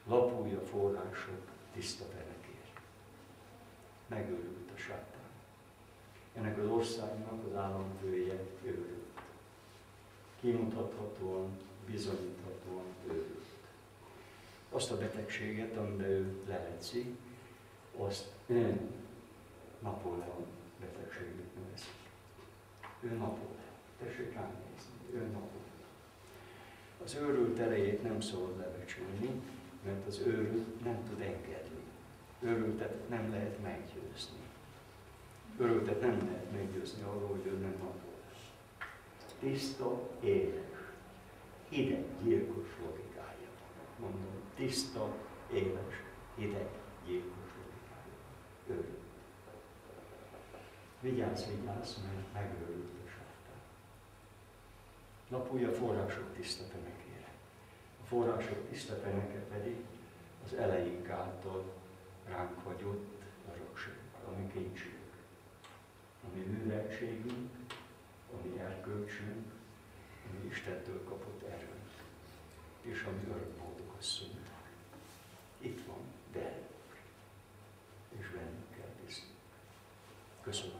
Lapulj a források tiszta fenekért. Megőrült a sátán. Ennek az országnak az államfője őrült. Kimutathatóan, bizonyíthatóan őrült. Azt a betegséget, amiben ő lehetszik, azt ő Napóleon betegségnek nevezik. Ő Napóleon. Tessék ránézni, ő Napóleon. Az őrült erejét nem szabad lebecsülni, mert az őrült nem tud engedni. Őrültet nem lehet meggyőzni. Őrültet nem lehet meggyőzni arról, hogy ő nem Napóleon. Tiszta, éles, hideg, gyilkos logikája. Mondom, tiszta, éles, hideg, gyilkos logikája. Őrült. Vigyázz, vigyázz, mert megőrült a sátán. Napulj források tiszta fenekére. A források tiszta feneke pedig az eleink által ránk hagyott örökség, ami kincsünk, ami műveltségünk, ami erkölcsünk, ami Istentől kapott erőnk, és ami örökboldog Itt van, de és bennünk kell bízni. Köszönöm.